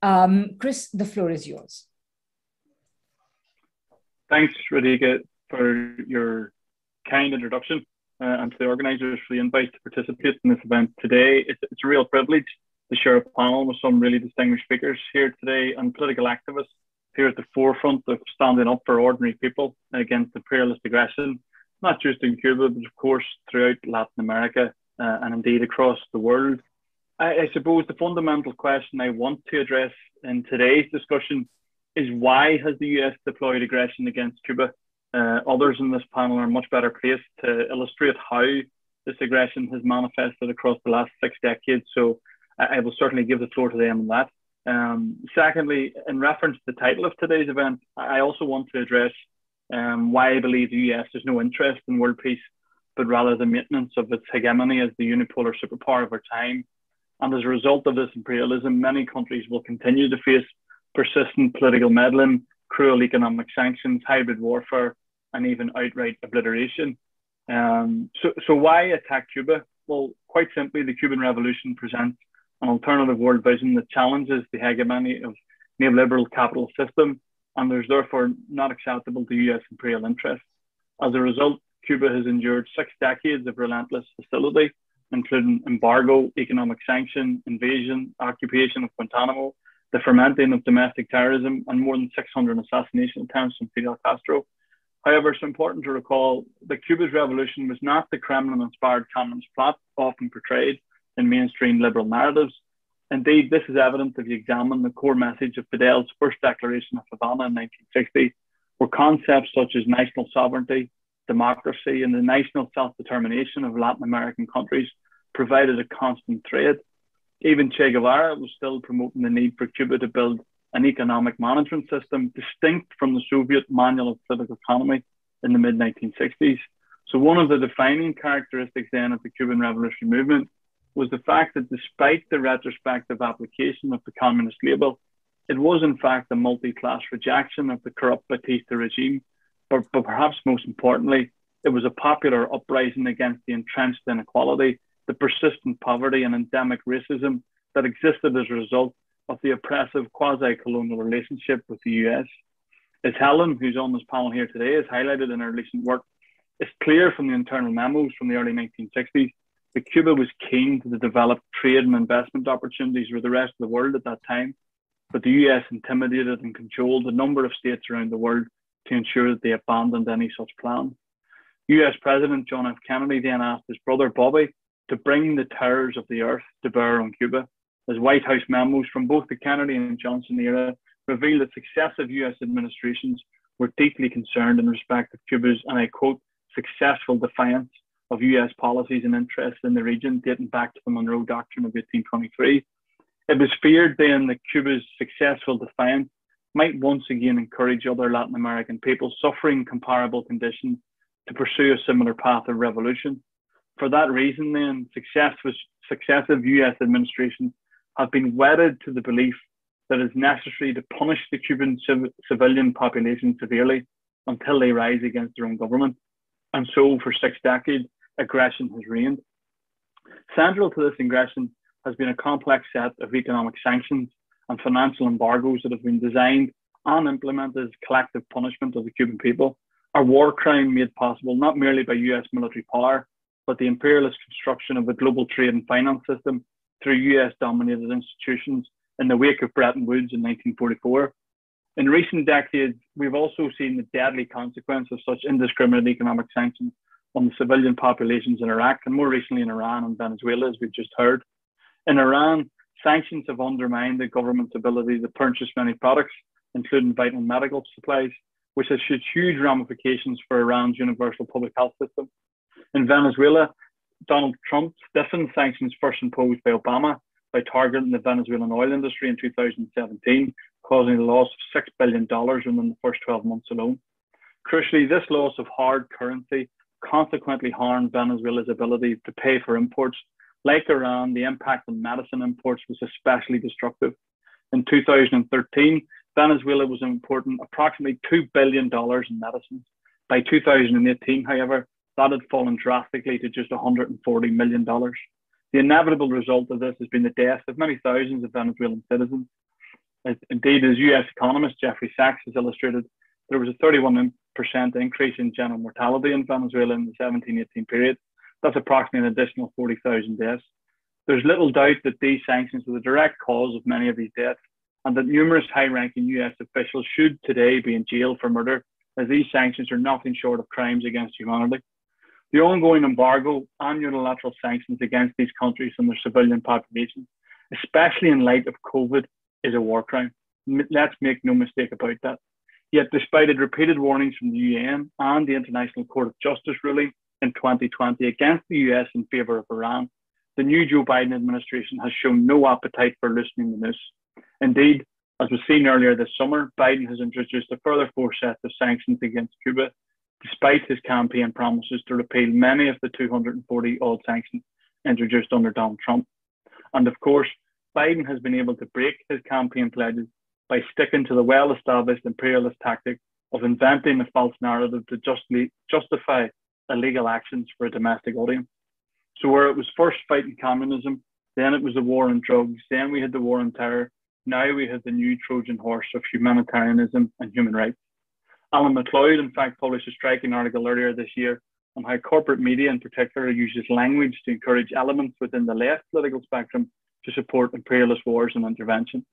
Um, Chris, the floor is yours. Thanks, Radhika, for your kind introduction uh, and to the organisers for the invite to participate in this event today. It's, it's a real privilege to share a panel with some really distinguished speakers here today and political activists here at the forefront of standing up for ordinary people against imperialist aggression, not just in Cuba, but of course throughout Latin America uh, and indeed across the world. I, I suppose the fundamental question I want to address in today's discussion is why has the US deployed aggression against Cuba uh, others in this panel are much better placed to illustrate how this aggression has manifested across the last six decades. So I, I will certainly give the floor to them on that. Um, secondly, in reference to the title of today's event, I also want to address um, why I believe the US has no interest in world peace, but rather the maintenance of its hegemony as the unipolar superpower of our time. And as a result of this imperialism, many countries will continue to face persistent political meddling, cruel economic sanctions, hybrid warfare, and even outright obliteration. Um, so, so why attack Cuba? Well, quite simply, the Cuban Revolution presents an alternative world vision that challenges the hegemony of neoliberal capital system, and there's therefore not acceptable to U.S. imperial interests. As a result, Cuba has endured six decades of relentless hostility, including embargo, economic sanction, invasion, occupation of Guantanamo, the fermenting of domestic terrorism, and more than 600 assassination attempts from Fidel Castro. However, it's important to recall that Cuba's revolution was not the Kremlin inspired communist plot often portrayed in mainstream liberal narratives. Indeed, this is evident if you examine the core message of Fidel's first declaration of Havana in 1960, where concepts such as national sovereignty, democracy, and the national self determination of Latin American countries provided a constant thread. Even Che Guevara was still promoting the need for Cuba to build an economic management system distinct from the Soviet manual of political economy in the mid 1960s. So, one of the defining characteristics then of the Cuban revolutionary movement was the fact that despite the retrospective application of the communist label, it was in fact a multi class rejection of the corrupt Batista regime. But, but perhaps most importantly, it was a popular uprising against the entrenched inequality, the persistent poverty, and endemic racism that existed as a result of the oppressive quasi-colonial relationship with the US. As Helen, who's on this panel here today, has highlighted in her recent work, it's clear from the internal memos from the early 1960s that Cuba was keen to develop trade and investment opportunities with the rest of the world at that time, but the US intimidated and controlled a number of states around the world to ensure that they abandoned any such plan. US President John F. Kennedy then asked his brother Bobby to bring the terrors of the earth to bear on Cuba as White House memos from both the Kennedy and Johnson era reveal that successive US administrations were deeply concerned in respect of Cuba's, and I quote, successful defiance of US policies and interests in the region dating back to the Monroe Doctrine of 1823. It was feared then that Cuba's successful defiance might once again encourage other Latin American people suffering comparable conditions to pursue a similar path of revolution. For that reason, then, successive US administrations have been wedded to the belief that it's necessary to punish the Cuban civ- civilian population severely until they rise against their own government. And so, for six decades, aggression has reigned. Central to this aggression has been a complex set of economic sanctions and financial embargoes that have been designed and implemented as collective punishment of the Cuban people, a war crime made possible not merely by US military power, but the imperialist construction of a global trade and finance system through US dominated institutions in the wake of Bretton Woods in 1944. In recent decades, we've also seen the deadly consequence of such indiscriminate economic sanctions on the civilian populations in Iraq and more recently in Iran and Venezuela, as we've just heard. In Iran, sanctions have undermined the government's ability to purchase many products, including vital medical supplies, which has huge ramifications for Iran's universal public health system. In Venezuela, Donald Trump stiffened sanctions first imposed by Obama by targeting the Venezuelan oil industry in 2017, causing a loss of $6 billion within the first 12 months alone. Crucially, this loss of hard currency consequently harmed Venezuela's ability to pay for imports. Like Iran, the impact on medicine imports was especially destructive. In 2013, Venezuela was importing approximately $2 billion in medicines. By 2018, however, that had fallen drastically to just $140 million. The inevitable result of this has been the death of many thousands of Venezuelan citizens. Indeed, as US economist Jeffrey Sachs has illustrated, there was a 31% increase in general mortality in Venezuela in the 17 18 period. That's approximately an additional 40,000 deaths. There's little doubt that these sanctions were the direct cause of many of these deaths, and that numerous high ranking US officials should today be in jail for murder, as these sanctions are nothing short of crimes against humanity. The ongoing embargo and unilateral sanctions against these countries and their civilian populations, especially in light of COVID, is a war crime. Let's make no mistake about that. Yet, despite repeated warnings from the UN and the International Court of Justice ruling in 2020 against the US in favour of Iran, the new Joe Biden administration has shown no appetite for loosening the noose. Indeed, as was seen earlier this summer, Biden has introduced a further four sets of sanctions against Cuba despite his campaign promises to repeal many of the 240 odd sanctions introduced under Donald Trump. And of course, Biden has been able to break his campaign pledges by sticking to the well established imperialist tactic of inventing a false narrative to justly justify illegal actions for a domestic audience. So, where it was first fighting communism, then it was the war on drugs, then we had the war on terror, now we have the new Trojan horse of humanitarianism and human rights. Alan MacLeod, in fact, published a striking article earlier this year on how corporate media in particular uses language to encourage elements within the left political spectrum to support imperialist wars and intervention.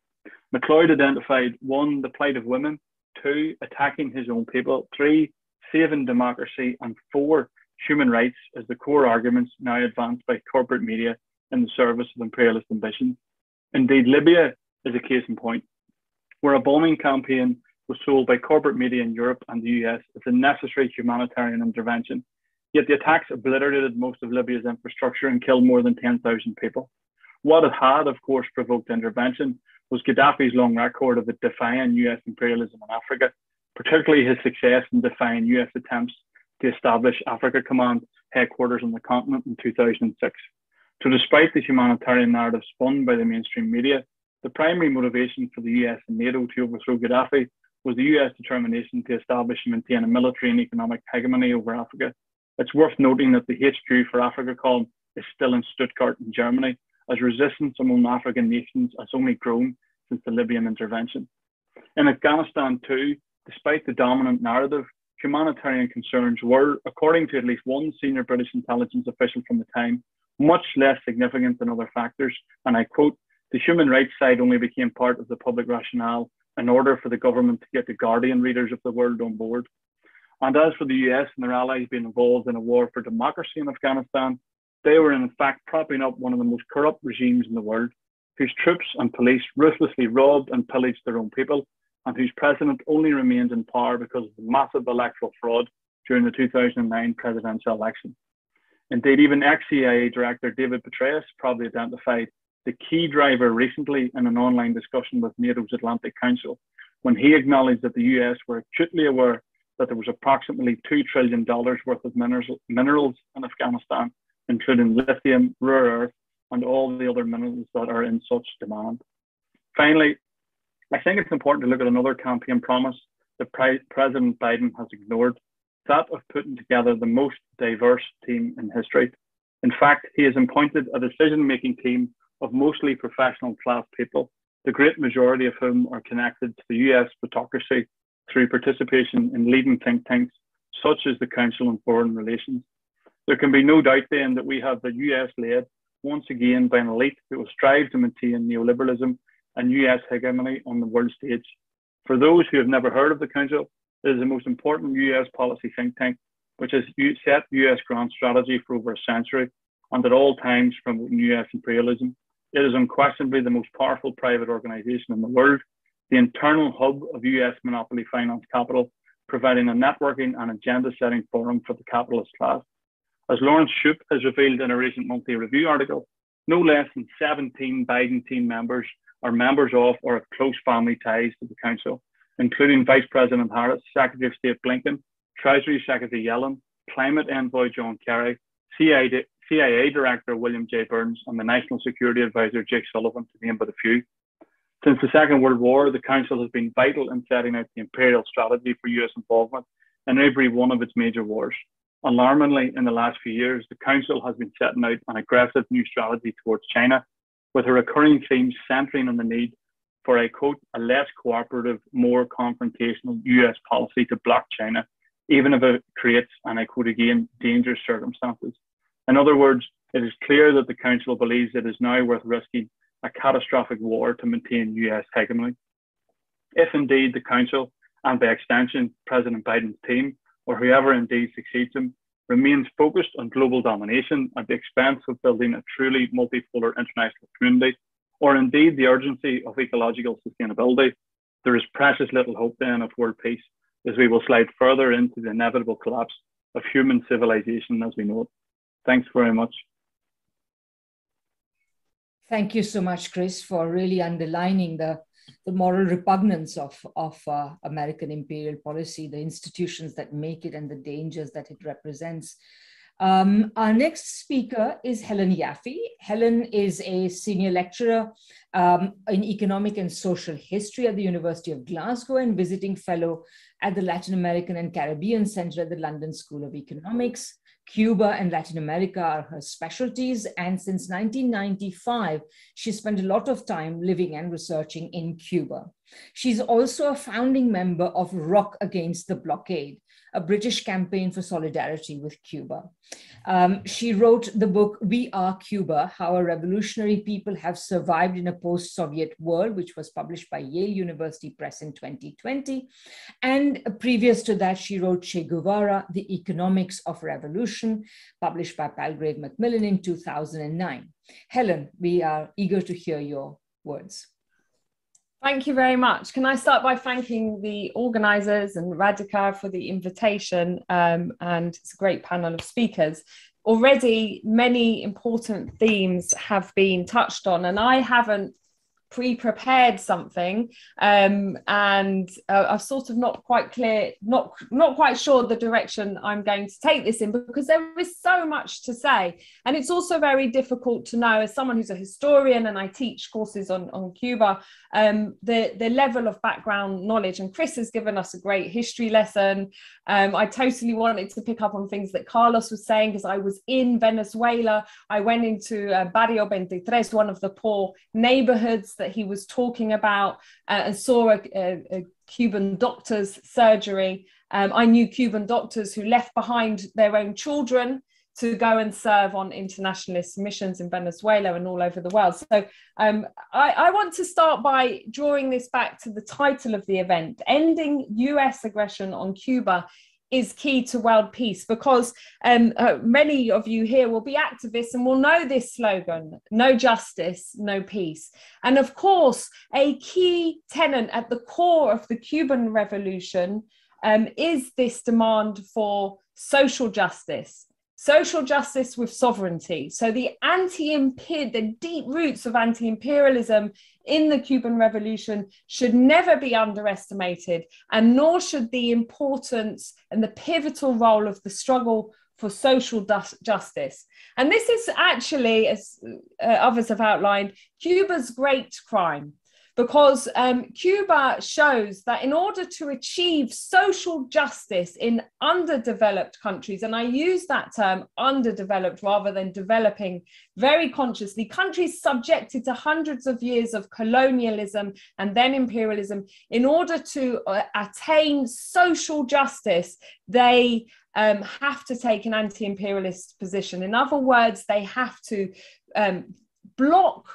McLeod identified one, the plight of women, two, attacking his own people, three, saving democracy, and four, human rights as the core arguments now advanced by corporate media in the service of imperialist ambitions. Indeed, Libya is a case in point, where a bombing campaign was sold by corporate media in Europe and the US as a necessary humanitarian intervention. Yet the attacks obliterated most of Libya's infrastructure and killed more than 10,000 people. What it had, of course, provoked intervention was Gaddafi's long record of defying US imperialism in Africa, particularly his success in defying US attempts to establish Africa Command headquarters on the continent in 2006. So, despite the humanitarian narrative spun by the mainstream media, the primary motivation for the US and NATO to overthrow Gaddafi was the US determination to establish and maintain a military and economic hegemony over Africa. It's worth noting that the HQ for AFRICOM is still in Stuttgart in Germany, as resistance among African nations has only grown since the Libyan intervention. In Afghanistan, too, despite the dominant narrative, humanitarian concerns were, according to at least one senior British intelligence official from the time, much less significant than other factors. And I quote, the human rights side only became part of the public rationale in order for the government to get the Guardian readers of the world on board. And as for the US and their allies being involved in a war for democracy in Afghanistan, they were in fact propping up one of the most corrupt regimes in the world, whose troops and police ruthlessly robbed and pillaged their own people, and whose president only remained in power because of the massive electoral fraud during the 2009 presidential election. Indeed, even ex-CIA Director David Petraeus probably identified the key driver recently in an online discussion with NATO's Atlantic Council when he acknowledged that the US were acutely aware that there was approximately $2 trillion worth of minerals, in Afghanistan, including lithium, rare earth, and all the other minerals that are in such demand. Finally, I think it's important to look at another campaign promise that President Biden has ignored that of putting together the most diverse team in history. In fact, he has appointed a decision making team of mostly professional class people, the great majority of whom are connected to the US plutocracy through participation in leading think tanks such as the Council on Foreign Relations. There can be no doubt then that we have the US led once again by an elite that will strive to maintain neoliberalism and US hegemony on the world stage. For those who have never heard of the Council, it is the most important US policy think tank, which has set US grand strategy for over a century and at all times promoting US imperialism. It is unquestionably the most powerful private organization in the world, the internal hub of US monopoly finance capital, providing a networking and agenda setting forum for the capitalist class. As Laurence Shoup has revealed in a recent monthly review article, no less than 17 Biden team members are members of or have close family ties to the council, including Vice President Harris, Secretary of State Blinken, Treasury Secretary Yellen, Climate Envoy John Kerry, CIA, CIA Director William J. Burns, and the National Security Advisor Jake Sullivan, to name but a few. Since the Second World War, the Council has been vital in setting out the imperial strategy for US involvement in every one of its major wars. Alarmingly, in the last few years, the Council has been setting out an aggressive new strategy towards China, with a recurring theme centering on the need for a quote, a less cooperative, more confrontational US policy to block China, even if it creates, and I quote again, dangerous circumstances. In other words, it is clear that the Council believes it is now worth risking a catastrophic war to maintain US hegemony. If indeed the Council, and by extension, President Biden's team, or whoever indeed succeeds him, remains focused on global domination at the expense of building a truly multipolar international community, or indeed the urgency of ecological sustainability, there is precious little hope then of world peace as we will slide further into the inevitable collapse of human civilization as we know it. Thanks very much. Thank you so much, Chris, for really underlining the, the moral repugnance of, of uh, American imperial policy, the institutions that make it, and the dangers that it represents. Um, our next speaker is Helen Yaffe. Helen is a senior lecturer um, in economic and social history at the University of Glasgow and visiting fellow at the Latin American and Caribbean Center at the London School of Economics. Cuba and Latin America are her specialties. And since 1995, she spent a lot of time living and researching in Cuba. She's also a founding member of Rock Against the Blockade, a British campaign for solidarity with Cuba. Um, she wrote the book We Are Cuba How a Revolutionary People Have Survived in a Post Soviet World, which was published by Yale University Press in 2020. And previous to that, she wrote Che Guevara The Economics of Revolution, published by Palgrave Macmillan in 2009. Helen, we are eager to hear your words. Thank you very much. Can I start by thanking the organisers and Radhika for the invitation? Um, and it's a great panel of speakers. Already, many important themes have been touched on, and I haven't pre-prepared something um, and uh, i'm sort of not quite clear not not quite sure the direction i'm going to take this in because there is so much to say. And it's also very difficult to know as someone who's a historian and i teach courses on, on cuba um, the the level of background knowledge. And chris has given us a great history lesson. Um, i totally wanted to pick up on things that carlos was saying because i was in venezuela. I went into uh, barrio 23 one of the poor neighborhoods that he was talking about uh, and saw a, a, a Cuban doctor's surgery. Um, I knew Cuban doctors who left behind their own children to go and serve on internationalist missions in Venezuela and all over the world. So um, I, I, want to start by drawing this back to the title of the event Ending US Aggression on Cuba is key to world peace because um, uh, many of you here will be activists and will know this slogan no justice, no peace. And of course, a key tenet at the core of the Cuban Revolution um, is this demand for social justice. Social justice with sovereignty. So the anti-imperial, the deep roots of anti-imperialism in the Cuban Revolution should never be underestimated, and nor should the importance and the pivotal role of the struggle for social justice. And this is actually, as uh, others have outlined, Cuba's great crime because um, Cuba shows that in order to achieve social justice in underdeveloped countries, and I use that term underdeveloped rather than developing very consciously, countries subjected to hundreds of years of colonialism and then imperialism, in order to uh, attain social justice, they um, have to take an anti imperialist position. In other words, they have to um, block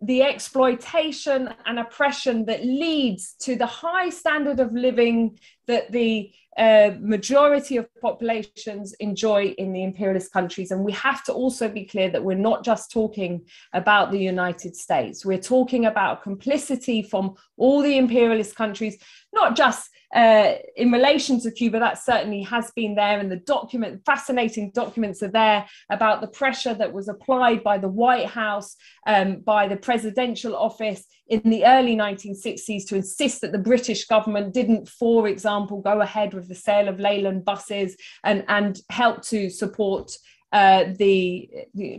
the exploitation and oppression that leads to the high standard of living that the uh, majority of populations enjoy in the imperialist countries. And we have to also be clear that we're not just talking about the United States, we're talking about complicity from all the imperialist countries, not just uh, in relation to Cuba, that certainly has been there, and the document, fascinating documents are there about the pressure that was applied by the White House, um, by the presidential office in the early 1960s to insist that the British government didn't, for example, go ahead with the sale of Leyland buses and, and help to support uh, the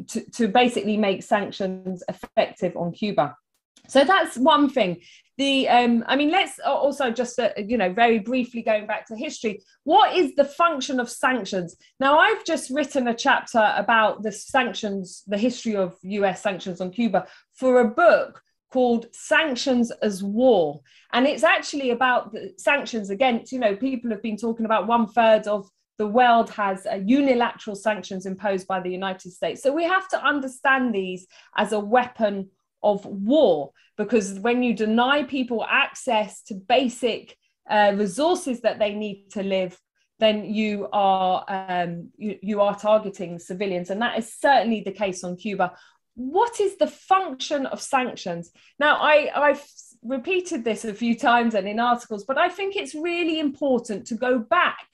to, to basically make sanctions effective on Cuba. So that's one thing. The um, i mean let's also just uh, you know very briefly going back to history. What is the function of sanctions? Now i've just written a chapter about the sanctions the history of us sanctions on cuba for a book called sanctions as war. And it's actually about the sanctions against you know people have been talking about one third of the world has uh, unilateral sanctions imposed by the united states. So we have to understand these as a weapon of war because when you deny people access to basic uh, resources that they need to live then you are um, you, you are targeting civilians. And that is certainly the case on cuba. What is the function of sanctions? Now i i've repeated this a few times and in articles but i think it's really important to go back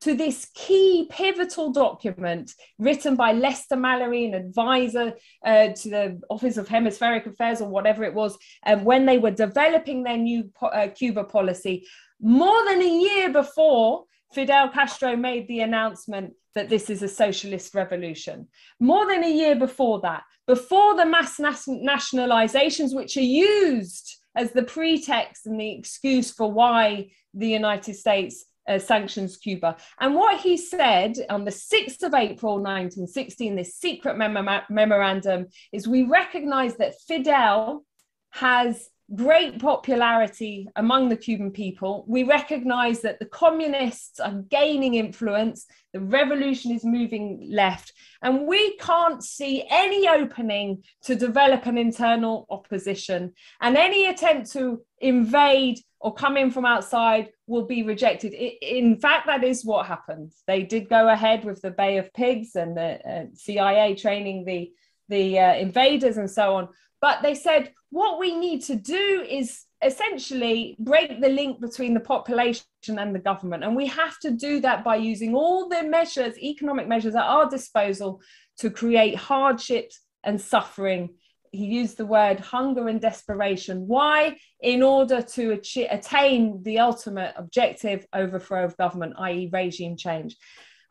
to this key pivotal document written by Lester Mallory, an advisor uh, to the Office of Hemispheric Affairs or whatever it was, um, when they were developing their new uh, Cuba policy, more than a year before Fidel Castro made the announcement that this is a socialist revolution. More than a year before that, before the mass nationalizations, which are used as the pretext and the excuse for why the United States uh, sanctions Cuba. And what he said on the 6th of April 1916, this secret mem- memorandum, is we recognize that Fidel has great popularity among the Cuban people. We recognize that the communists are gaining influence, the revolution is moving left, and we can't see any opening to develop an internal opposition. And any attempt to invade or come in from outside will be rejected. In fact, that is what happened. They did go ahead with the Bay of Pigs and the uh, CIA training the the uh, invaders and so on. But they said what we need to do is essentially break the link between the population and the government. And we have to do that by using all the measures, economic measures at our disposal to create hardships and suffering. He used the word hunger and desperation. Why? In order to achieve, attain the ultimate objective overthrow of government, i.e., regime change.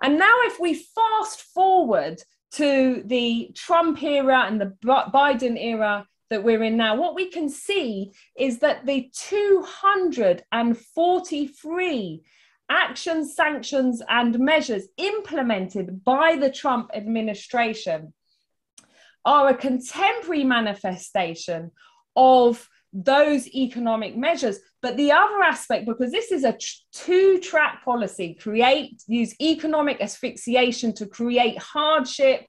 And now, if we fast forward to the Trump era and the Biden era that we're in now, what we can see is that the 243 actions, sanctions, and measures implemented by the Trump administration are a contemporary manifestation of those economic measures. But the other aspect, because this is a two track policy, create, use economic asphyxiation to create hardship,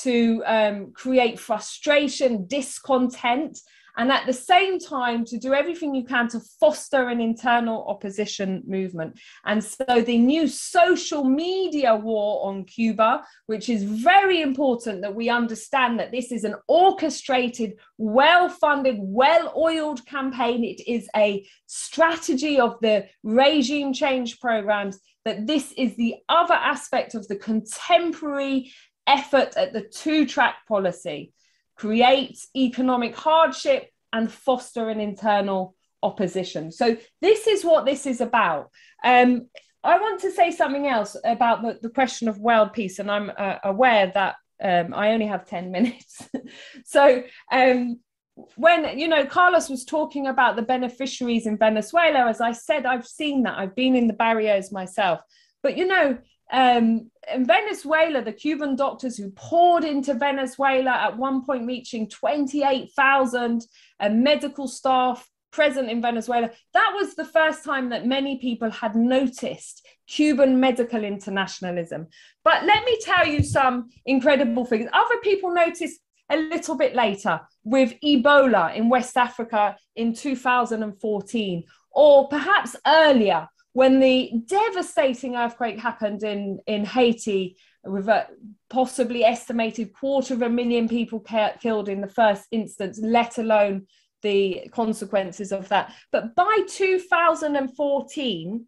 to um, create frustration, discontent, and at the same time to do everything you can to foster an internal opposition movement. And so the new social media war on Cuba, which is very important that we understand that this is an orchestrated, well funded, well oiled campaign. It is a strategy of the regime change programs. That this is the other aspect of the contemporary effort at the two track policy create economic hardship and foster an internal opposition. So this is what this is about. Um, I want to say something else about the, the question of world peace, and I'm uh, aware that um, I only have 10 minutes. so um, when you know carlos was talking about the beneficiaries in venezuela as i said i've seen that i've been in the barrios myself but you know um, in Venezuela, the Cuban doctors who poured into Venezuela at one point reaching 28,000 uh, medical staff present in Venezuela. That was the first time that many people had noticed Cuban medical internationalism. But let me tell you some incredible things. Other people noticed a little bit later with Ebola in West Africa in 2014, or perhaps earlier when the devastating earthquake happened in, in Haiti with a possibly estimated quarter of a million people killed in the first instance, let alone the consequences of that. But by 2014,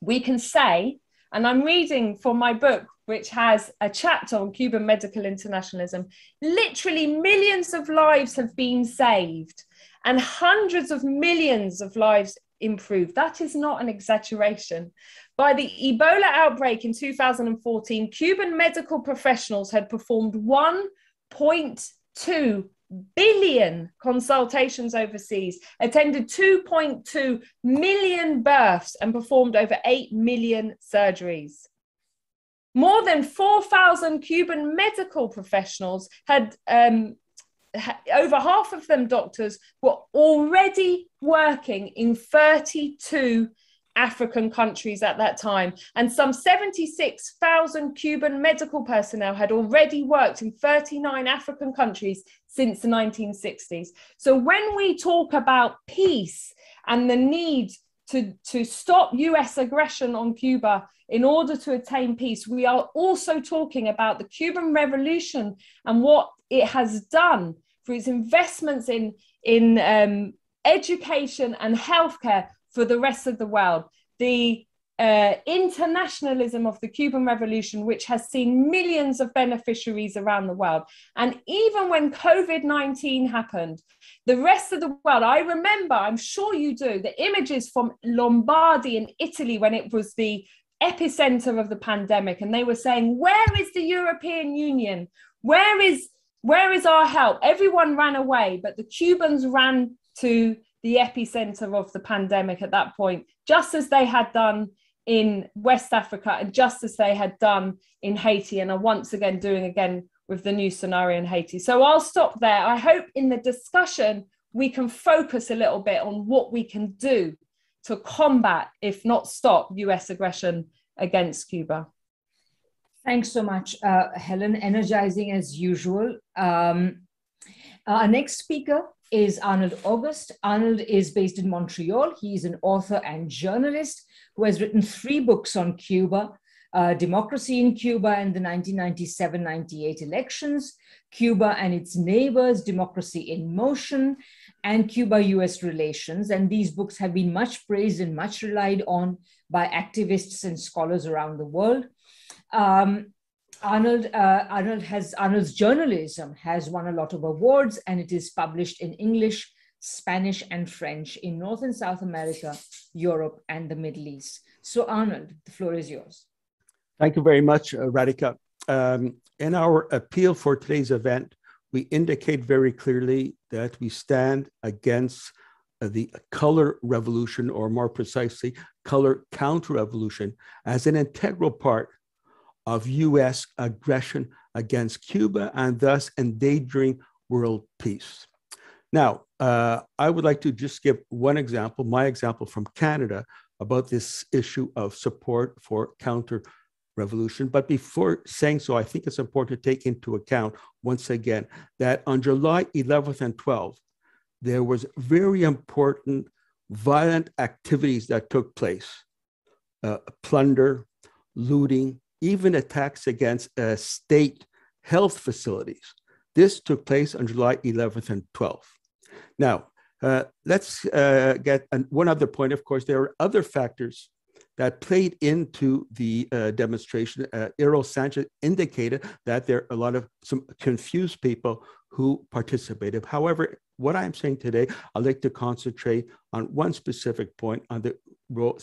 we can say, and I'm reading from my book, which has a chapter on Cuban medical internationalism. Literally, millions of lives have been saved and hundreds of millions of lives improved. That is not an exaggeration. By the Ebola outbreak in 2014, Cuban medical professionals had performed 1.2 billion consultations overseas, attended 2.2 million births, and performed over 8 million surgeries. More than 4,000 Cuban medical professionals had, um, over half of them doctors, were already working in 32 African countries at that time. And some 76,000 Cuban medical personnel had already worked in 39 African countries since the 1960s. So when we talk about peace and the need to, to stop US aggression on Cuba in order to attain peace, we are also talking about the Cuban Revolution and what it has done for its investments in, in um, education and healthcare for the rest of the world. The uh, internationalism of the Cuban Revolution, which has seen millions of beneficiaries around the world. And even when COVID 19 happened, the rest of the world, I remember, I'm sure you do, the images from Lombardy in Italy when it was the epicenter of the pandemic. And they were saying, Where is the European Union? Where is where is our help? Everyone ran away, but the Cubans ran to the epicenter of the pandemic at that point, just as they had done in West Africa and just as they had done in Haiti and are once again doing again with the new scenario in Haiti. So I'll stop there. I hope in the discussion we can focus a little bit on what we can do to combat, if not stop, US aggression against Cuba. Thanks so much, uh, Helen. Energizing as usual. Um, our next speaker is Arnold August. Arnold is based in Montreal. He's an author and journalist who has written three books on Cuba uh, Democracy in Cuba and the 1997 98 elections, Cuba and its neighbors, Democracy in Motion, and Cuba US relations. And these books have been much praised and much relied on by activists and scholars around the world. Um, Arnold, uh, Arnold has Arnold's journalism has won a lot of awards, and it is published in English, Spanish, and French in North and South America, Europe, and the Middle East. So, Arnold, the floor is yours. Thank you very much, uh, Radhika. Um, in our appeal for today's event, we indicate very clearly that we stand against uh, the color revolution, or more precisely, color counter revolution, as an integral part of US aggression against Cuba and thus endangering world peace. Now, uh, I would like to just give one example, my example from Canada, about this issue of support for counter revolution. But before saying so, I think it's important to take into account once again that on July 11th and 12th, there was very important violent activities that took place uh, plunder, looting, even attacks against uh, state health facilities. This took place on July 11th and 12th. Now, uh, let's uh, get an, one other point. Of course, there are other factors that played into the uh, demonstration. Uh, Iroel Sanchez indicated that there are a lot of some confused people who participated. However, what I'm saying today, I'd like to concentrate on one specific point on the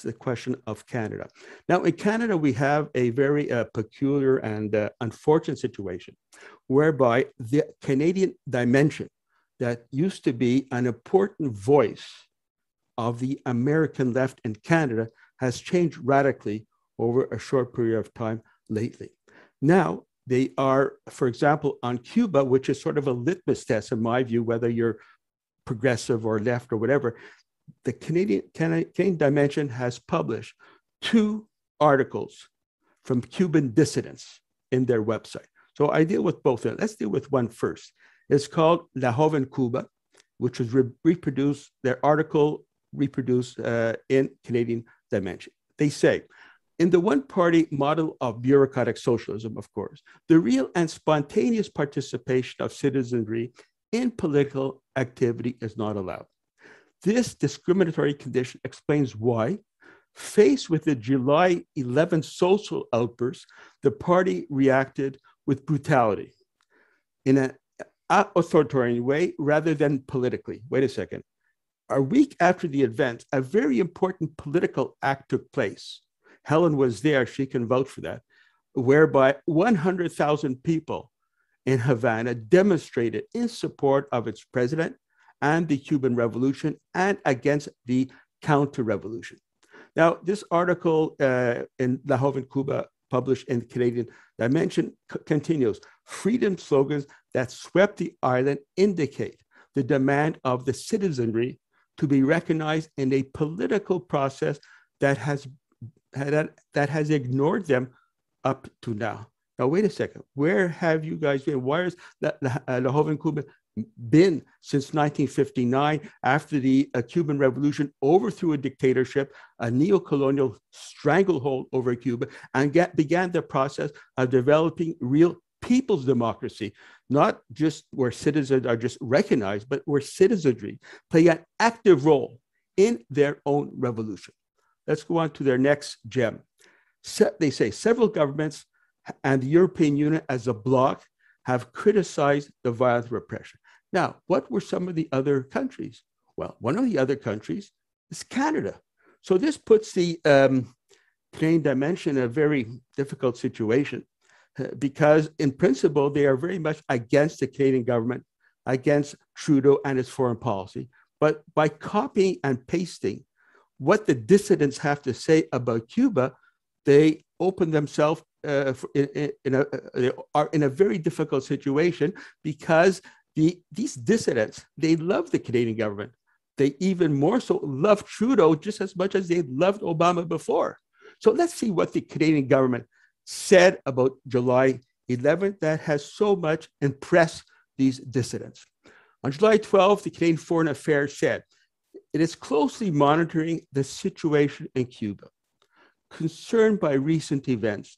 the question of Canada. Now, in Canada, we have a very uh, peculiar and uh, unfortunate situation whereby the Canadian dimension that used to be an important voice of the American left in Canada has changed radically over a short period of time lately. Now, they are, for example, on Cuba, which is sort of a litmus test, in my view, whether you're progressive or left or whatever. The Canadian, Canadian Dimension has published two articles from Cuban dissidents in their website. So I deal with both. Let's deal with one first. It's called La Joven Cuba, which was re- reproduced, their article reproduced uh, in Canadian Dimension. They say, in the one party model of bureaucratic socialism, of course, the real and spontaneous participation of citizenry in political activity is not allowed. This discriminatory condition explains why, faced with the July 11 social outburst, the party reacted with brutality in an authoritarian way rather than politically. Wait a second. A week after the event, a very important political act took place Helen was there, she can vouch for that, whereby 100,000 people in Havana demonstrated in support of its president and the Cuban Revolution and against the counter revolution. Now, this article uh, in La Joven Cuba, published in the Canadian Dimension, c- continues freedom slogans that swept the island indicate the demand of the citizenry to be recognized in a political process that has that, that has ignored them up to now. Now, wait a second. Where have you guys been? Where has the, uh, the Cuba been since 1959 after the uh, Cuban Revolution overthrew a dictatorship, a neo-colonial stranglehold over Cuba, and get, began the process of developing real people's democracy, not just where citizens are just recognized, but where citizenry play an active role in their own revolution. Let's go on to their next gem. Se- they say several governments and the European Union as a bloc have criticized the violent repression. Now, what were some of the other countries? Well, one of the other countries is Canada. So this puts the um, Canadian dimension in a very difficult situation uh, because, in principle, they are very much against the Canadian government, against Trudeau and its foreign policy. But by copying and pasting what the dissidents have to say about Cuba, they open themselves uh, in, in, a, they are in a very difficult situation because the, these dissidents, they love the Canadian government. They even more so love Trudeau just as much as they loved Obama before. So let's see what the Canadian government said about July 11th that has so much impressed these dissidents. On July 12th, the Canadian Foreign Affairs said, it is closely monitoring the situation in Cuba, concerned by recent events,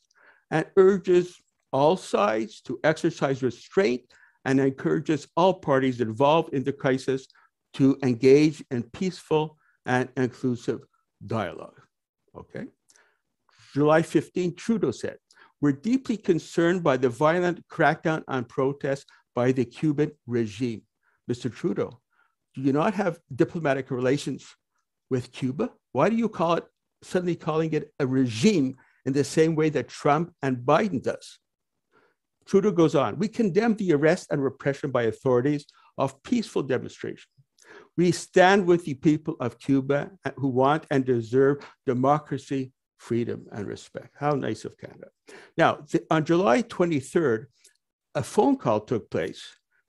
and urges all sides to exercise restraint and encourages all parties involved in the crisis to engage in peaceful and inclusive dialogue. Okay. July 15, Trudeau said, We're deeply concerned by the violent crackdown on protests by the Cuban regime. Mr. Trudeau, do you not have diplomatic relations with Cuba? Why do you call it suddenly calling it a regime in the same way that Trump and Biden does? Trudeau goes on, we condemn the arrest and repression by authorities of peaceful demonstration. We stand with the people of Cuba who want and deserve democracy, freedom, and respect. How nice of Canada. Now, the, on July 23rd, a phone call took place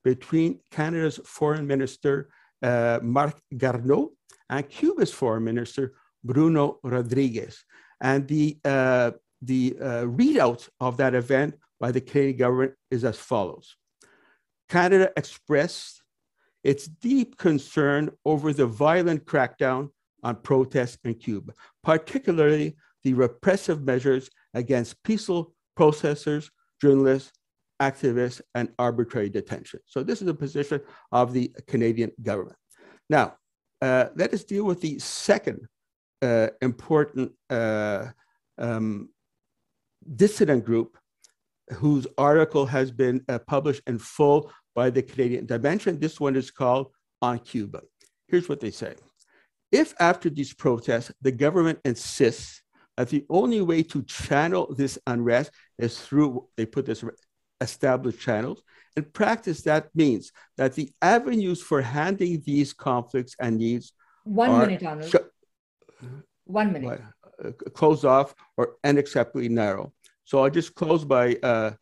between Canada's foreign minister uh, Marc Garneau and Cuba's foreign minister, Bruno Rodriguez. And the, uh, the uh, readout of that event by the Canadian government is as follows Canada expressed its deep concern over the violent crackdown on protests in Cuba, particularly the repressive measures against peaceful protesters, journalists, activists, and arbitrary detention. So this is the position of the Canadian government. Now, uh, let us deal with the second uh, important uh, um, dissident group whose article has been uh, published in full by the Canadian Dimension. This one is called OnCuba. Here's what they say. If after these protests, the government insists that the only way to channel this unrest is through, they put this established channels, in practice, that means that the avenues for handling these conflicts and needs one minute, Arnold. Sh- one minute. Uh, closed off or unacceptably narrow. So I'll just close by uh,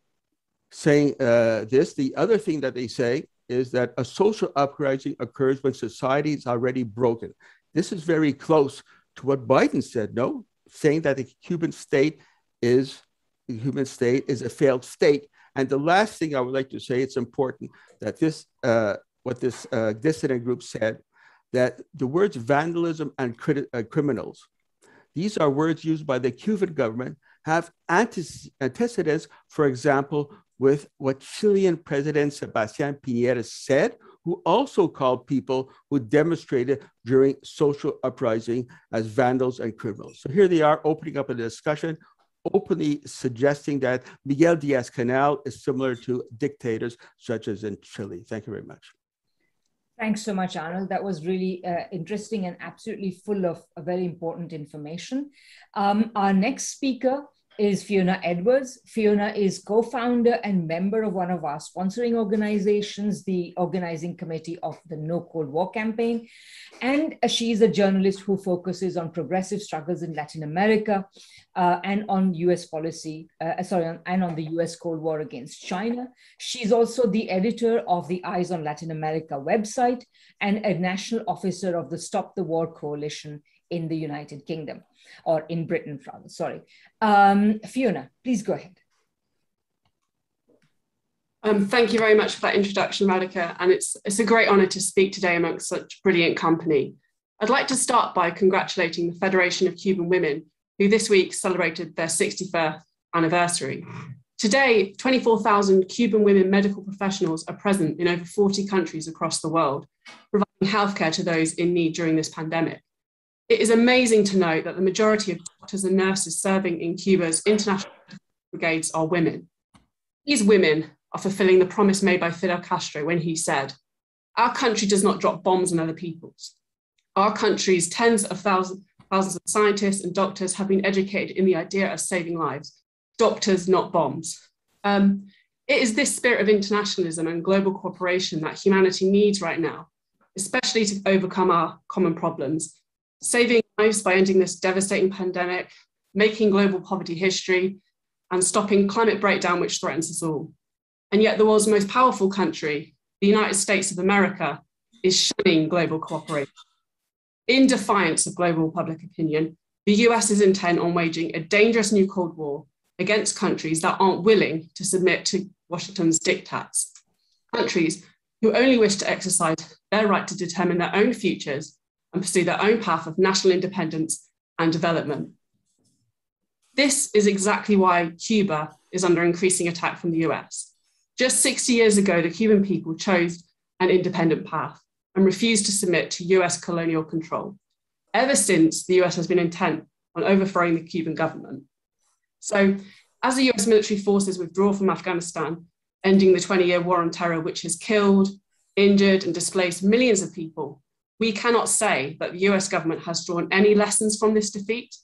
saying uh, this. The other thing that they say is that a social uprising occurs when society is already broken. This is very close to what Biden said, no? Saying that the Cuban state is the Cuban state is a failed state. And the last thing I would like to say, it's important that this, uh, what this uh, dissident group said, that the words vandalism and uh, criminals, these are words used by the Cuban government, have antecedents, for example, with what Chilean President Sebastián Piñera said, who also called people who demonstrated during social uprising as vandals and criminals. So here they are opening up a discussion, openly suggesting that Miguel Diaz-Canel is similar to dictators such as in Chile. Thank you very much. Thanks so much, Arnold. That was really uh, interesting and absolutely full of uh, very important information. Um, our next speaker is Fiona Edwards. Fiona is co founder and member of one of our sponsoring organizations, the organizing committee of the No Cold War campaign. And she is a journalist who focuses on progressive struggles in Latin America uh, and on US policy, uh, sorry, on, and on the US Cold War against China. She's also the editor of the Eyes on Latin America website and a national officer of the Stop the War Coalition in the United Kingdom or in Britain, rather, sorry. Um, Fiona, please go ahead. Um, thank you very much for that introduction, Radhika, and it's, it's a great honour to speak today amongst such brilliant company. I'd like to start by congratulating the Federation of Cuban Women, who this week celebrated their 61st anniversary. Today, 24,000 Cuban women medical professionals are present in over 40 countries across the world, providing healthcare to those in need during this pandemic. It is amazing to note that the majority of doctors and nurses serving in Cuba's international brigades are women. These women are fulfilling the promise made by Fidel Castro when he said, Our country does not drop bombs on other people's. Our country's tens of thousands, thousands of scientists and doctors have been educated in the idea of saving lives. Doctors, not bombs. Um, it is this spirit of internationalism and global cooperation that humanity needs right now, especially to overcome our common problems saving lives by ending this devastating pandemic, making global poverty history, and stopping climate breakdown, which threatens us all. And yet, the world's most powerful country, the United States of America, is shunning global cooperation. In defiance of global public opinion, the US is intent on waging a dangerous new Cold War against countries that aren't willing to submit to Washington's diktats. Countries who only wish to exercise their right to determine their own futures and pursue their own path of national independence and development. This is exactly why Cuba is under increasing attack from the US. Just 60 years ago, the Cuban people chose an independent path and refused to submit to US colonial control. Ever since, the US has been intent on overthrowing the Cuban government. So, as the US military forces withdraw from Afghanistan, ending the 20 year war on terror, which has killed, injured, and displaced millions of people, we cannot say that the US government has drawn any lessons from this defeat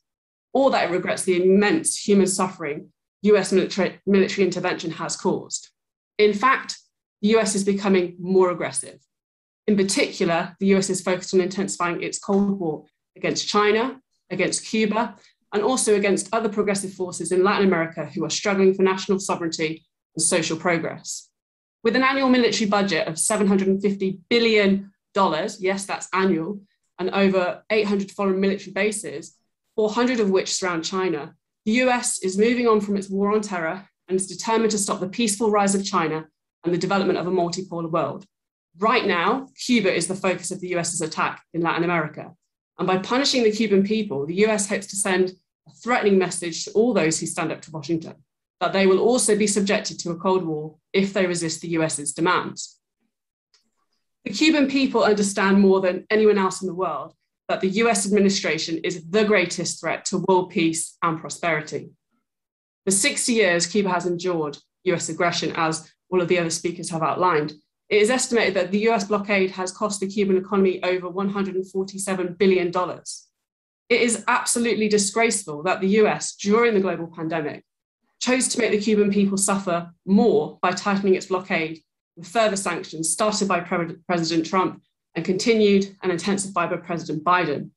or that it regrets the immense human suffering US military, military intervention has caused. In fact, the US is becoming more aggressive. In particular, the US is focused on intensifying its Cold War against China, against Cuba, and also against other progressive forces in Latin America who are struggling for national sovereignty and social progress. With an annual military budget of 750 billion dollars, yes, that's annual, and over 800 foreign military bases, 400 of which surround China, the US is moving on from its war on terror and is determined to stop the peaceful rise of China and the development of a multipolar world. Right now, Cuba is the focus of the US's attack in Latin America. And by punishing the Cuban people, the US hopes to send a threatening message to all those who stand up to Washington that they will also be subjected to a Cold War if they resist the US's demands. The Cuban people understand more than anyone else in the world that the US administration is the greatest threat to world peace and prosperity. For 60 years, Cuba has endured US aggression, as all of the other speakers have outlined, It is estimated that the US blockade has cost the Cuban economy over $147 billion. It is absolutely disgraceful that the US, during the global pandemic, chose to make the Cuban people suffer more by tightening its blockade further sanctions started by President Trump and continued and intensified by President Biden.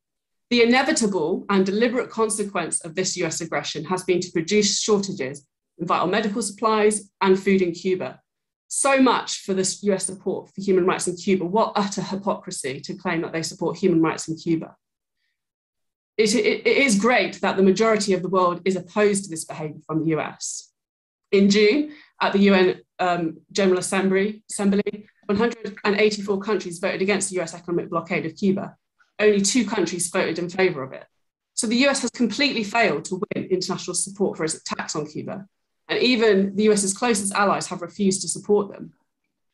The inevitable and deliberate consequence of this US aggression has been to produce shortages in vital medical supplies and food in Cuba. So much for this US support for human rights in Cuba. What utter hypocrisy to claim that they support human rights in Cuba. It, it, it is great that the majority of the world is opposed to this behavior from the US. In June, at the UN um, General Assembly, Assembly, 184 countries voted against the US economic blockade of Cuba. Only two countries voted in favor of it. So the US has completely failed to win international support for its attacks on Cuba. And even the US's closest allies have refused to support them.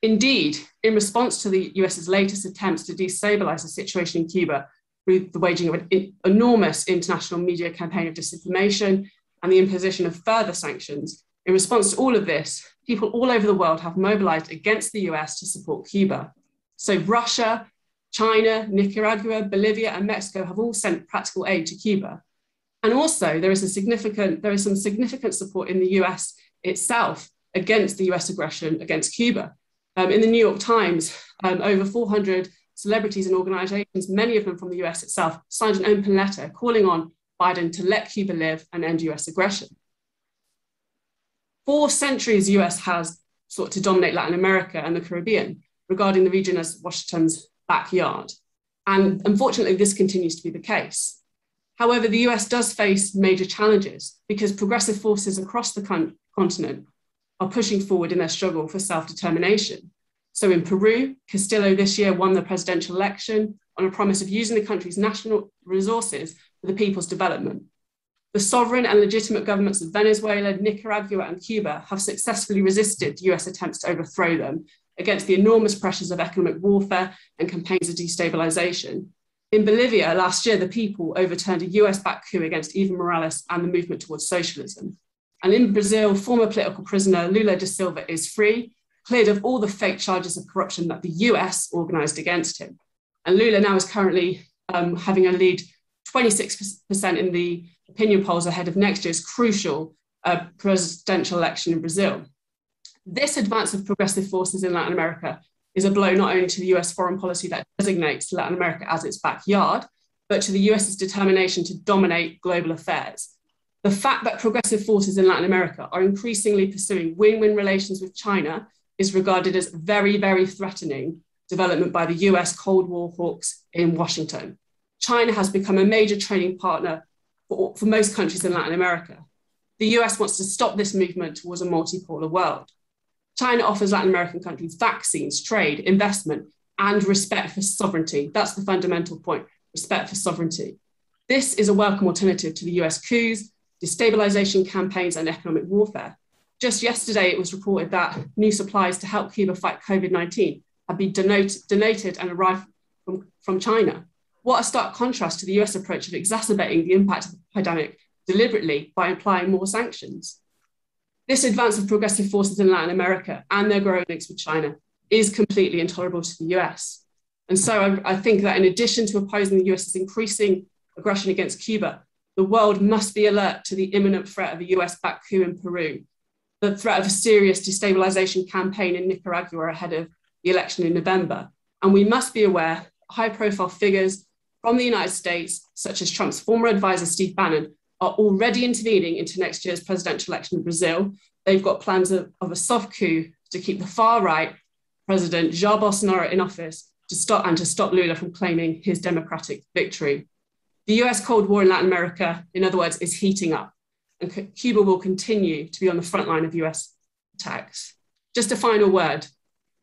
Indeed, in response to the US's latest attempts to destabilize the situation in Cuba through the waging of an enormous international media campaign of disinformation and the imposition of further sanctions, in response to all of this, people all over the world have mobilized against the US to support Cuba. So Russia, China, Nicaragua, Bolivia, and Mexico have all sent practical aid to Cuba. And also there is a significant, there is some significant support in the US itself against the US aggression against Cuba. Um, in the New York Times, um, over 400 celebrities and organizations, many of them from the US itself, signed an open letter calling on Biden to let Cuba live and end US aggression four centuries, the US has sought to dominate Latin America and the Caribbean, regarding the region as Washington's backyard. And unfortunately, this continues to be the case. However, the US does face major challenges because progressive forces across the con- continent are pushing forward in their struggle for self determination. So in Peru, Castillo this year won the presidential election on a promise of using the country's national resources for the people's development. The sovereign and legitimate governments of Venezuela, Nicaragua, and Cuba have successfully resisted US attempts to overthrow them against the enormous pressures of economic warfare and campaigns of destabilization. In Bolivia last year, the people overturned a US backed coup against Evo Morales and the movement towards socialism. And in Brazil, former political prisoner Lula da Silva is free, cleared of all the fake charges of corruption that the US organized against him. And Lula now is currently um, having a lead 26% in the opinion polls ahead of next year's crucial uh, presidential election in Brazil. This advance of progressive forces in Latin America is a blow not only to the US foreign policy that designates Latin America as its backyard, but to the US's determination to dominate global affairs. The fact that progressive forces in Latin America are increasingly pursuing win win relations with China is regarded as very, very threatening development by the US Cold War hawks in Washington. China has become a major trading partner for, most countries in Latin America. The US wants to stop this movement towards a multipolar world. China offers Latin American countries vaccines, trade, investment, and respect for sovereignty. That's the fundamental point respect for sovereignty. This is a welcome alternative to the US coups, destabilization campaigns, and economic warfare. Just yesterday, it was reported that new supplies to help Cuba fight COVID 19 have been donated and arrived from, from China. What a stark contrast to the US approach of exacerbating the impact of the pandemic deliberately by applying more sanctions. This advance of progressive forces in Latin America and their growing links with China is completely intolerable to the US. And so I, I think that in addition to opposing the US's increasing aggression against Cuba, the world must be alert to the imminent threat of a US backed coup in Peru, the threat of a serious destabilization campaign in Nicaragua ahead of the election in November. And we must be aware high profile figures from the United States, such as Trump's former advisor, Steve Bannon, are already intervening into next year's presidential election in Brazil. They've got plans of, of a soft coup to keep the far right President Jair Bolsonaro in office to stop and to stop Lula from claiming his democratic victory. The US Cold War in Latin America, in other words, is heating up, and Cuba will continue to be on the front line of US attacks. Just a final word.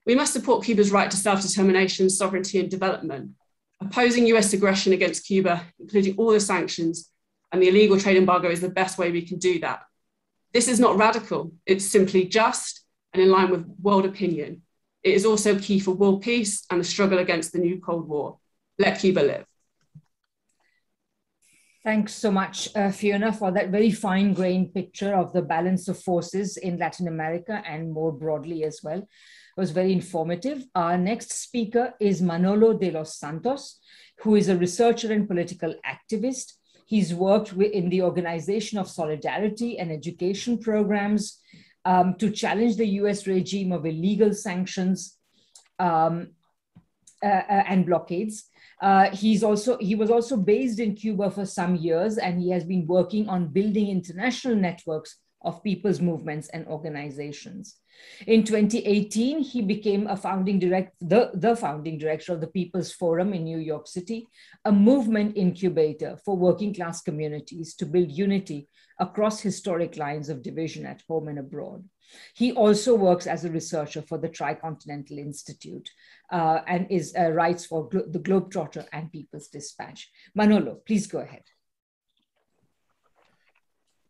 We must support Cuba's right to self determination, sovereignty, and development opposing US aggression against Cuba, including all the sanctions and the illegal trade embargo, is the best way we can do that. This is not radical, it's simply just and in line with world opinion. It is also key for world peace and the struggle against the new Cold War. Let Cuba live. Thanks so much, uh, Fiona, for that very fine grained picture of the balance of forces in Latin America and more broadly as well. Was very informative. Our next speaker is Manolo de los Santos, who is a researcher and political activist. He's worked in the Organization of Solidarity and education programs um, to challenge the US regime of illegal sanctions um, uh, uh, and blockades. Uh, he's also he was also based in Cuba for some years, and he has been working on building international networks of people's movements and organizations. In 2018, he became a founding direct, the, the founding director of the People's Forum in New York City, a movement incubator for working class communities to build unity across historic lines of division at home and abroad. He also works as a researcher for the Tricontinental Institute uh, and is uh, writes for Glo the Globetrotter and People's Dispatch. Manolo, please go ahead.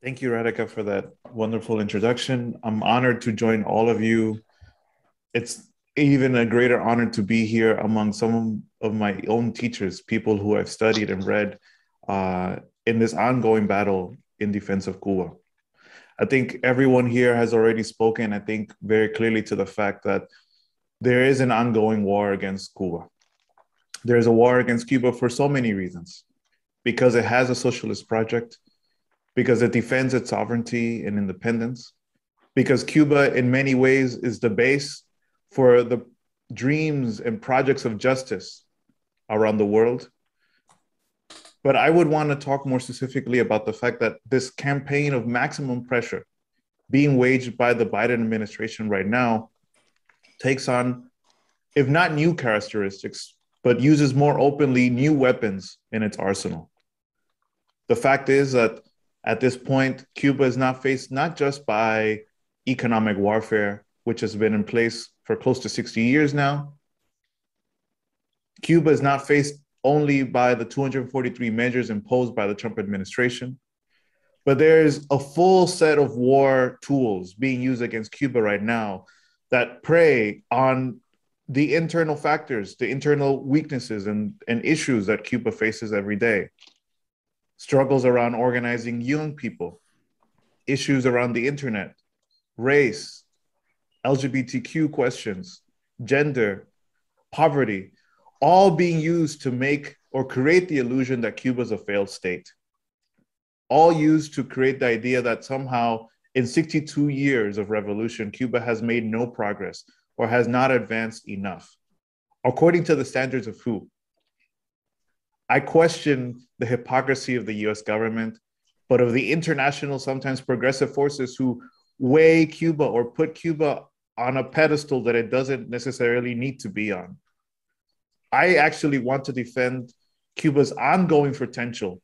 Thank you, Radhika, for that wonderful introduction. I'm honored to join all of you. It's even a greater honor to be here among some of my own teachers, people who I've studied and read uh, in this ongoing battle in defense of Cuba. I think everyone here has already spoken, I think, very clearly to the fact that there is an ongoing war against Cuba. There's a war against Cuba for so many reasons because it has a socialist project, because it defends its sovereignty and independence, because Cuba, in many ways, is the base for the dreams and projects of justice around the world. But I would want to talk more specifically about the fact that this campaign of maximum pressure being waged by the Biden administration right now takes on, if not new characteristics, but uses more openly new weapons in its arsenal. The fact is that at this point, Cuba is not faced not just by economic warfare, which has been in place for close to 60 years now. Cuba is not faced only by the 243 measures imposed by the Trump administration, but there's a full set of war tools being used against Cuba right now that prey on the internal factors, the internal weaknesses and, and issues that Cuba faces every day. Struggles around organizing young people, issues around the internet, race, LGBTQ questions, gender, poverty, all being used to make or create the illusion that Cuba is a failed state. All used to create the idea that somehow in 62 years of revolution, Cuba has made no progress or has not advanced enough. According to the standards of who? I question the hypocrisy of the US government, but of the international, sometimes progressive forces who weigh Cuba or put Cuba on a pedestal that it doesn't necessarily need to be on. I actually want to defend Cuba's ongoing potential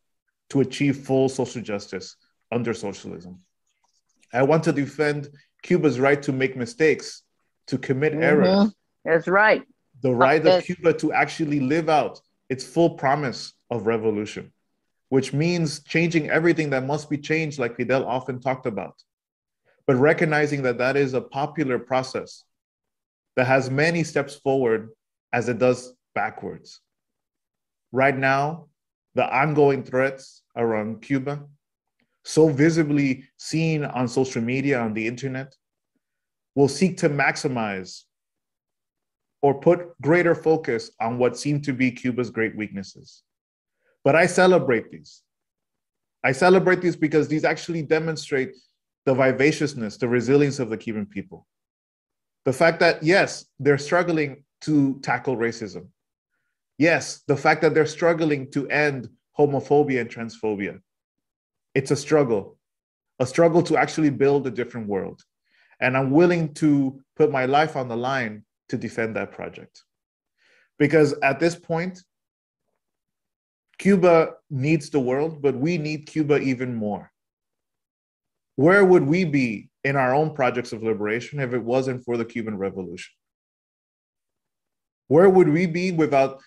to achieve full social justice under socialism. I want to defend Cuba's right to make mistakes, to commit mm-hmm. errors. That's right. The right of Cuba to actually live out its full promise of revolution, which means changing everything that must be changed, like Fidel often talked about, but recognizing that that is a popular process that has many steps forward as it does backwards. Right now, the ongoing threats around Cuba so visibly seen on social media, on the internet, will seek to maximize or put greater focus on what seem to be Cuba's great weaknesses. But I celebrate these. I celebrate these because these actually demonstrate the vivaciousness, the resilience of the Cuban people. The fact that, yes, they're struggling to tackle racism. Yes, the fact that they're struggling to end homophobia and transphobia. It's a struggle, a struggle to actually build a different world. And I'm willing to put my life on the line to defend that project. Because at this point, Cuba needs the world, but we need Cuba even more. Where would we be in our own projects of liberation if it wasn't for the Cuban Revolution? Where would we be without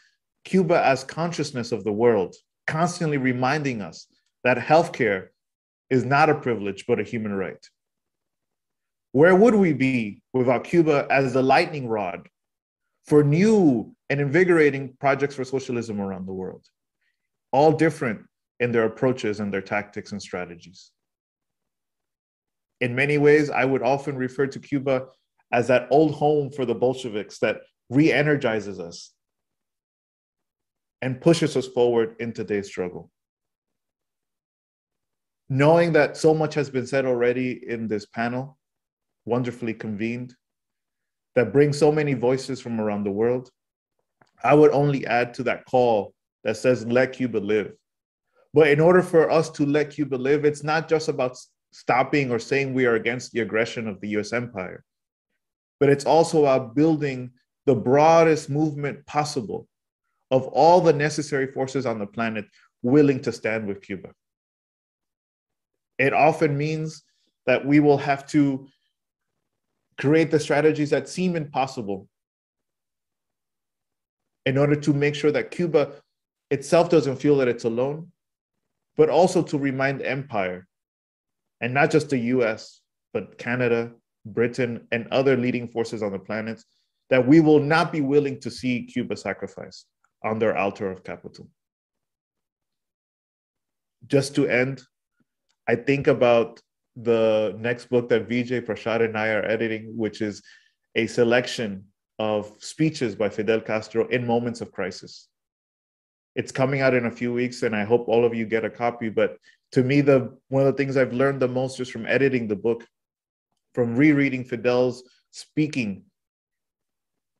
Cuba as consciousness of the world, constantly reminding us that healthcare is not a privilege, but a human right. Where would we be without Cuba as the lightning rod for new and invigorating projects for socialism around the world? All different, in their approaches and their tactics and strategies. In many ways, I would often refer to Cuba as that old home for the Bolsheviks that re energizes us and pushes us forward in today's struggle. Knowing that so much has been said already in this panel, wonderfully convened, that brings so many voices from around the world, I would only add to that call that says, let Cuba live. But in order for us to let Cuba live, it's not just about stopping or saying we are against the aggression of the US empire, but it's also about building the broadest movement possible of all the necessary forces on the planet willing to stand with Cuba. It often means that we will have to create the strategies that seem impossible in order to make sure that Cuba itself doesn't feel that it's alone, but also to remind the empire, and not just the US, but Canada, Britain, and other leading forces on the planet, that we will not be willing to see Cuba sacrificed on their altar of capital. Just to end, I think about the next book that Vijay Prashad and I are editing, which is a selection of speeches by Fidel Castro in moments of crisis. It's coming out in a few weeks, and I hope all of you get a copy. But to me, the one of the things I've learned the most just from editing the book, from rereading Fidel's speaking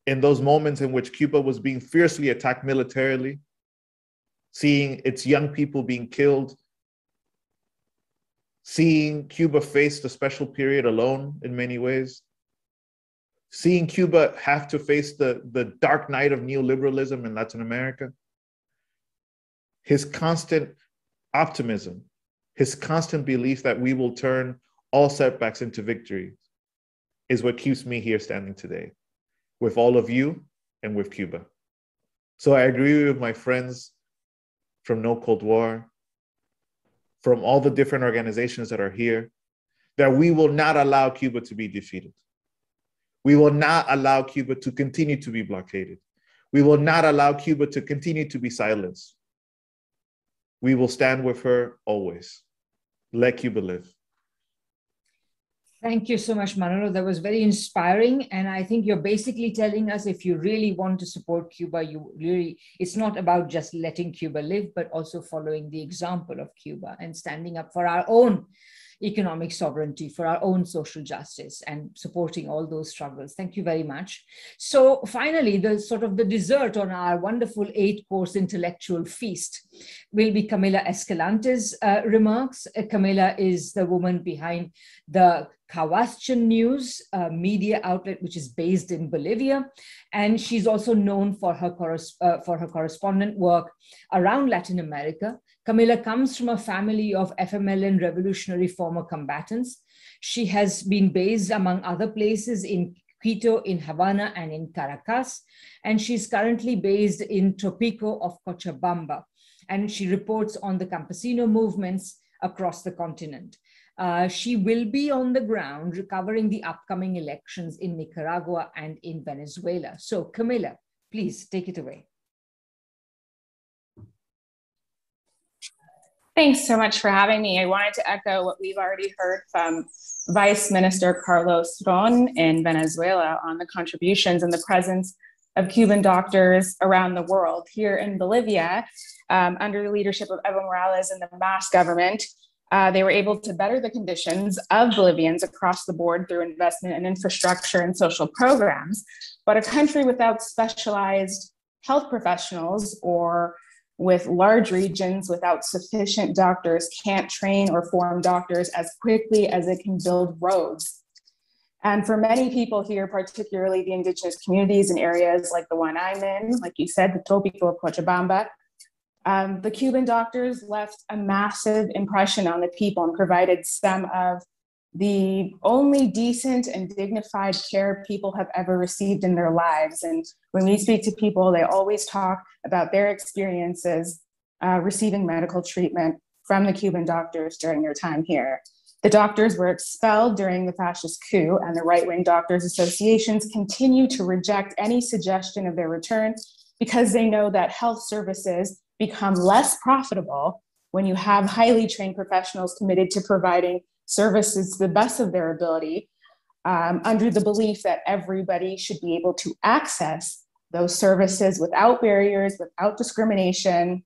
in those moments in which Cuba was being fiercely attacked militarily, seeing its young people being killed, seeing Cuba face the special period alone in many ways, seeing Cuba have to face the, the dark night of neoliberalism in Latin America, his constant optimism, his constant belief that we will turn all setbacks into victories is what keeps me here standing today with all of you and with Cuba. So I agree with my friends from No Cold War, from all the different organizations that are here, that we will not allow Cuba to be defeated. We will not allow Cuba to continue to be blockaded. We will not allow Cuba to continue to be silenced. We will stand with her always. Let Cuba live. Thank you so much, Manolo. That was very inspiring. And I think you're basically telling us if you really want to support Cuba, you really, it's not about just letting Cuba live, but also following the example of Cuba and standing up for our own economic sovereignty, for our own social justice and supporting all those struggles. Thank you very much. So finally, the sort of the dessert on our wonderful eight course intellectual feast will be Camila Escalante's uh, remarks. Uh, Camila is the woman behind the Kawsachun News, a media outlet which is based in Bolivia. And she's also known for her, uh, for her correspondent work around Latin America. Camila comes from a family of FMLN revolutionary former combatants. She has been based, among other places, in Quito, in Havana, and in Caracas. And she's currently based in Tropico of Cochabamba. And she reports on the campesino movements across the continent. Uh, she will be on the ground covering the upcoming elections in Nicaragua and in Venezuela. So Camila, please take it away. Thanks so much for having me. I wanted to echo what we've already heard from Vice Minister Carlos Ron in Venezuela on the contributions and the presence of Cuban doctors around the world. Here in Bolivia, um, under the leadership of Evo Morales and the MAS government, uh, they were able to better the conditions of Bolivians across the board through investment in infrastructure and social programs. But a country without specialized health professionals or with large regions without sufficient doctors can't train or form doctors as quickly as it can build roads. And for many people here, particularly the indigenous communities in areas like the one I'm in, like you said, the Tropico of Cochabamba, um, the Cuban doctors left a massive impression on the people and provided some of the only decent and dignified care people have ever received in their lives. And when we speak to people, they always talk about their experiences uh, receiving medical treatment from the Cuban doctors during their time here. The doctors were expelled during the fascist coup, and the right wing doctors' associations continue to reject any suggestion of their return because they know that health services become less profitable when you have highly trained professionals committed to providing services to the best of their ability, um, under the belief that everybody should be able to access those services without barriers, without discrimination,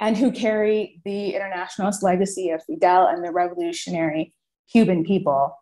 and who carry the internationalist legacy of Fidel and the revolutionary Cuban people.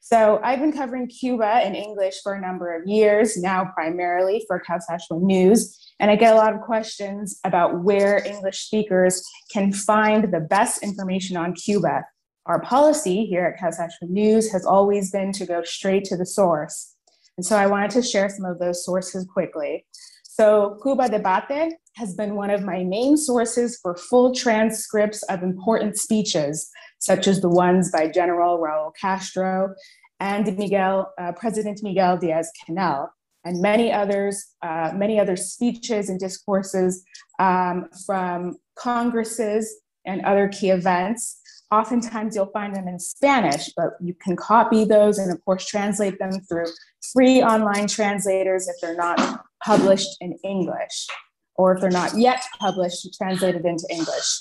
So I've been covering Cuba in English for a number of years, now primarily for Kawsachun News, and I get a lot of questions about where English speakers can find the best information on Cuba. Our policy here at Kawsachun News has always been to go straight to the source. And so I wanted to share some of those sources quickly. So Cubadebate has been one of my main sources for full transcripts of important speeches, such as the ones by General Raul Castro and Miguel, uh, President Miguel Diaz-Canel, and many others, uh, many other speeches and discourses um, from congresses and other key events. Oftentimes you'll find them in Spanish, but you can copy those and of course translate them through free online translators if they're not published in English or if they're not yet published, translated into English.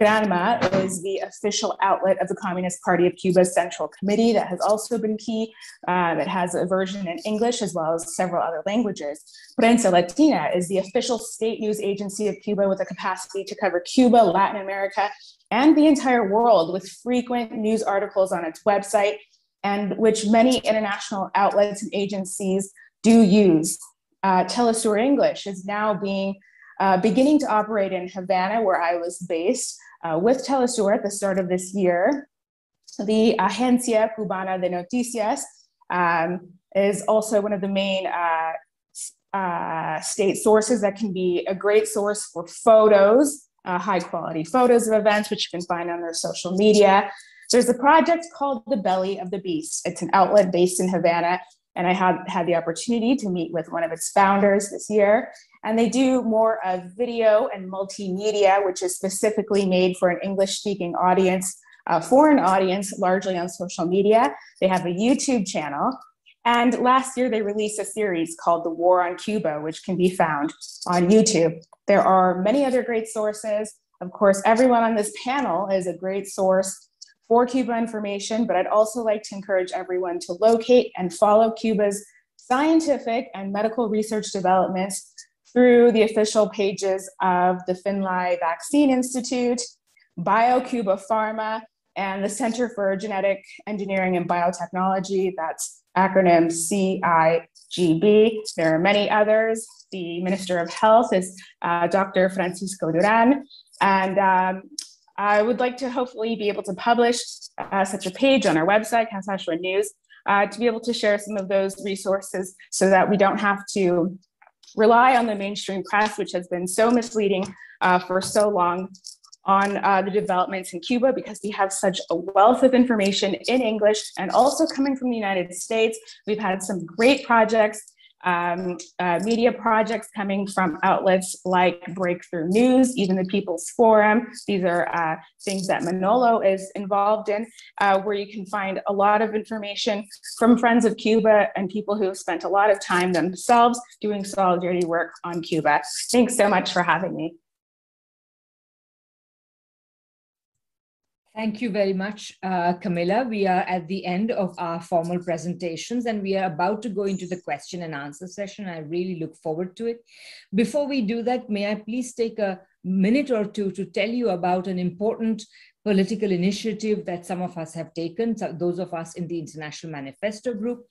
Granma is the official outlet of the Communist Party of Cuba's Central Committee that has also been key. Um, it has a version in English as well as several other languages. Prensa Latina is the official state news agency of Cuba with a capacity to cover Cuba, Latin America, and the entire world with frequent news articles on its website and which many international outlets and agencies do use. Uh, Telesur English is now being uh, beginning to operate in Havana, where I was based, uh, with Telesur at the start of this year. The Agencia Cubana de Noticias um, is also one of the main uh, uh state sources that can be a great source for photos, uh, high quality photos of events, which you can find on their social media. There's a project called The Belly of the Beast. It's an outlet based in Havana and I had had the opportunity to meet with one of its founders this year. And they do more of video and multimedia, which is specifically made for an English speaking audience, uh, a foreign audience, largely on social media. They have a YouTube channel. And last year, they released a series called The War on Cuba, which can be found on YouTube. There are many other great sources. Of course, everyone on this panel is a great source for Cuba information, but I'd also like to encourage everyone to locate and follow Cuba's scientific and medical research developments through the official pages of the Finlay Vaccine Institute, BioCuba Pharma, and the Center for Genetic Engineering and Biotechnology, that's acronym CIGB. There are many others. The Minister of Health is uh, Dr. Francisco Duran. And um, I would like to hopefully be able to publish uh, such a page on our website, Kawsachun News, uh, to be able to share some of those resources so that we don't have to rely on the mainstream press, which has been so misleading uh, for so long on uh, the developments in Cuba because we have such a wealth of information in English and also coming from the United States. We've had some great projects um, uh, media projects coming from outlets like Breakthrough News, even the People's Forum. These are uh, things that Manolo is involved in, uh, where you can find a lot of information from Friends of Cuba and people who have spent a lot of time themselves doing solidarity work on Cuba. Thanks so much for having me. Thank you very much, uh, Camilla. We are at the end of our formal presentations and we are about to go into the question and answer session. I really look forward to it. Before we do that, may I please take a minute or two to tell you about an important political initiative that some of us have taken, so those of us in the International Manifesto Group.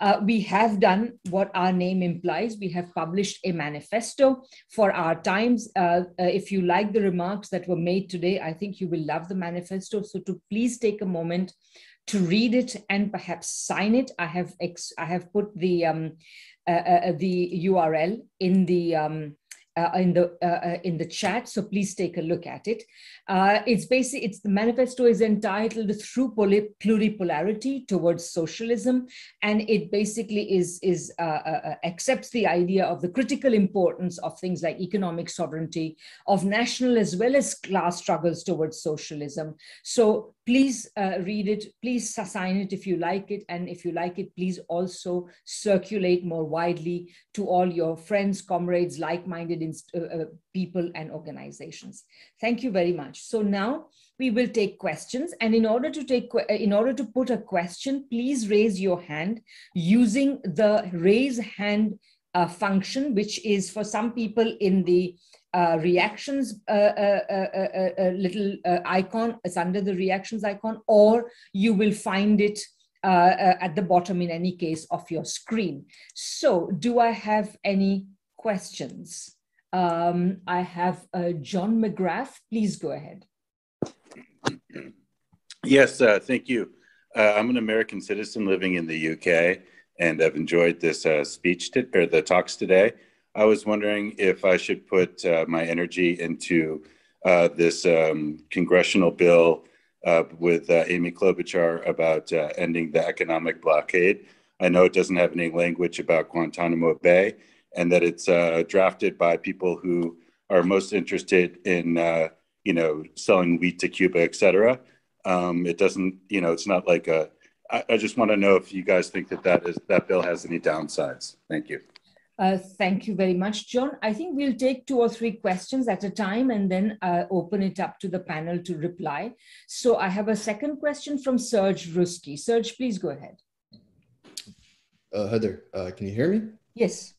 Uh, we have done what our name implies. We have published a manifesto for our times. Uh, uh, if you like the remarks that were made today, I think you will love the manifesto. So to please take a moment to read it and perhaps sign it. I have I have put the um, uh, uh, the URL in the um, uh, in the uh, uh, in the chat so please take a look at it. Uh, it's basically it's the manifesto is entitled through pluripolarity towards socialism and it basically is is uh, accepts the idea of the critical importance of things like economic sovereignty of national as well as class struggles towards socialism. So please uh, read it, please sign it if you like it. And if you like it, please also circulate more widely to all your friends, comrades, like-minded uh, uh, people and organizations. Thank you very much. So now we will take questions. And in order to take, uh, in order to put a question, please raise your hand using the raise hand uh, function, which is for some people in the uh, reactions uh, uh, uh, uh little icon. It's under the reactions icon, or you will find it at the bottom in any case of your screen. So do I have any questions? Um, I have John McGrath. Please go ahead. Yes, thank you. I'm an American citizen living in the UK, and I've enjoyed this speech or the talks today. I was wondering if I should put uh, my energy into uh, this um, congressional bill uh, with uh, Amy Klobuchar about uh, ending the economic blockade. I know it doesn't have any language about Guantanamo Bay, and that it's uh, drafted by people who are most interested in, you know, selling wheat to Cuba, et cetera. Um, it doesn't, you know, it's not like a. I, I just want to know if you guys think that that is that bill has any downsides. Thank you. Uh, thank you very much, John. I think we'll take two or three questions at a time and then uh, open it up to the panel to reply. So I have a second question from Serge Ruski. Serge, please go ahead. Uh, Heather, uh, can you hear me? Yes.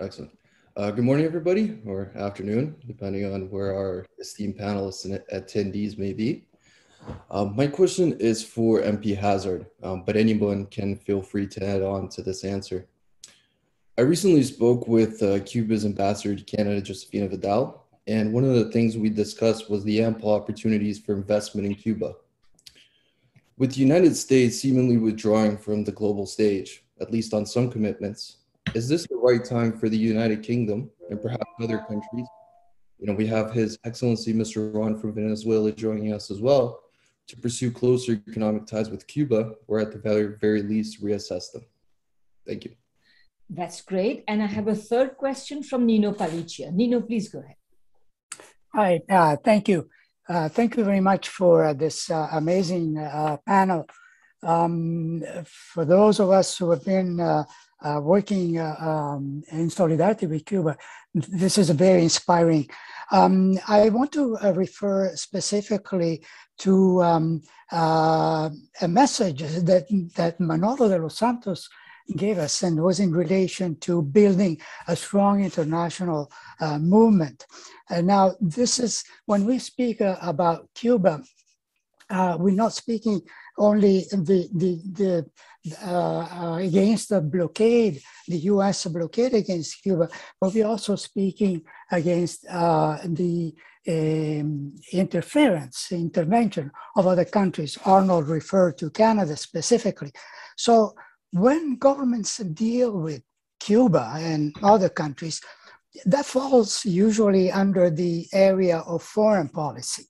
Excellent. Uh, good morning, everybody, or afternoon, depending on where our esteemed panelists and attendees may be. Um, my question is for MP Hazzard, um, but anyone can feel free to add on to this answer. I recently spoke with uh, Cuba's ambassador to Canada, Josefina Vidal, and one of the things we discussed was the ample opportunities for investment in Cuba. With the United States seemingly withdrawing from the global stage, at least on some commitments, is this the right time for the United Kingdom and perhaps other countries? You know, we have His Excellency Mr. Ron from Venezuela joining us as well to pursue closer economic ties with Cuba, or at the very, very least reassess them. Thank you. That's great. And I have a third question from Nino Palicia. Nino, please go ahead. Hi, uh, thank you. Uh, thank you very much for uh, this uh, amazing uh, panel. Um, for those of us who have been uh, working um, in solidarity with Cuba, this is very inspiring. Um, I want to refer specifically to um, a message that, that Manolo de los Santos gave us and was in relation to building a strong international uh, movement. And now this is, when we speak uh, about Cuba, uh, we're not speaking only the, the, the uh, uh, against the blockade, the US blockade against Cuba, but we're also speaking against uh, the um, interference, intervention of other countries. Arnold referred to Canada specifically. So when governments deal with Cuba and other countries, that falls usually under the area of foreign policy.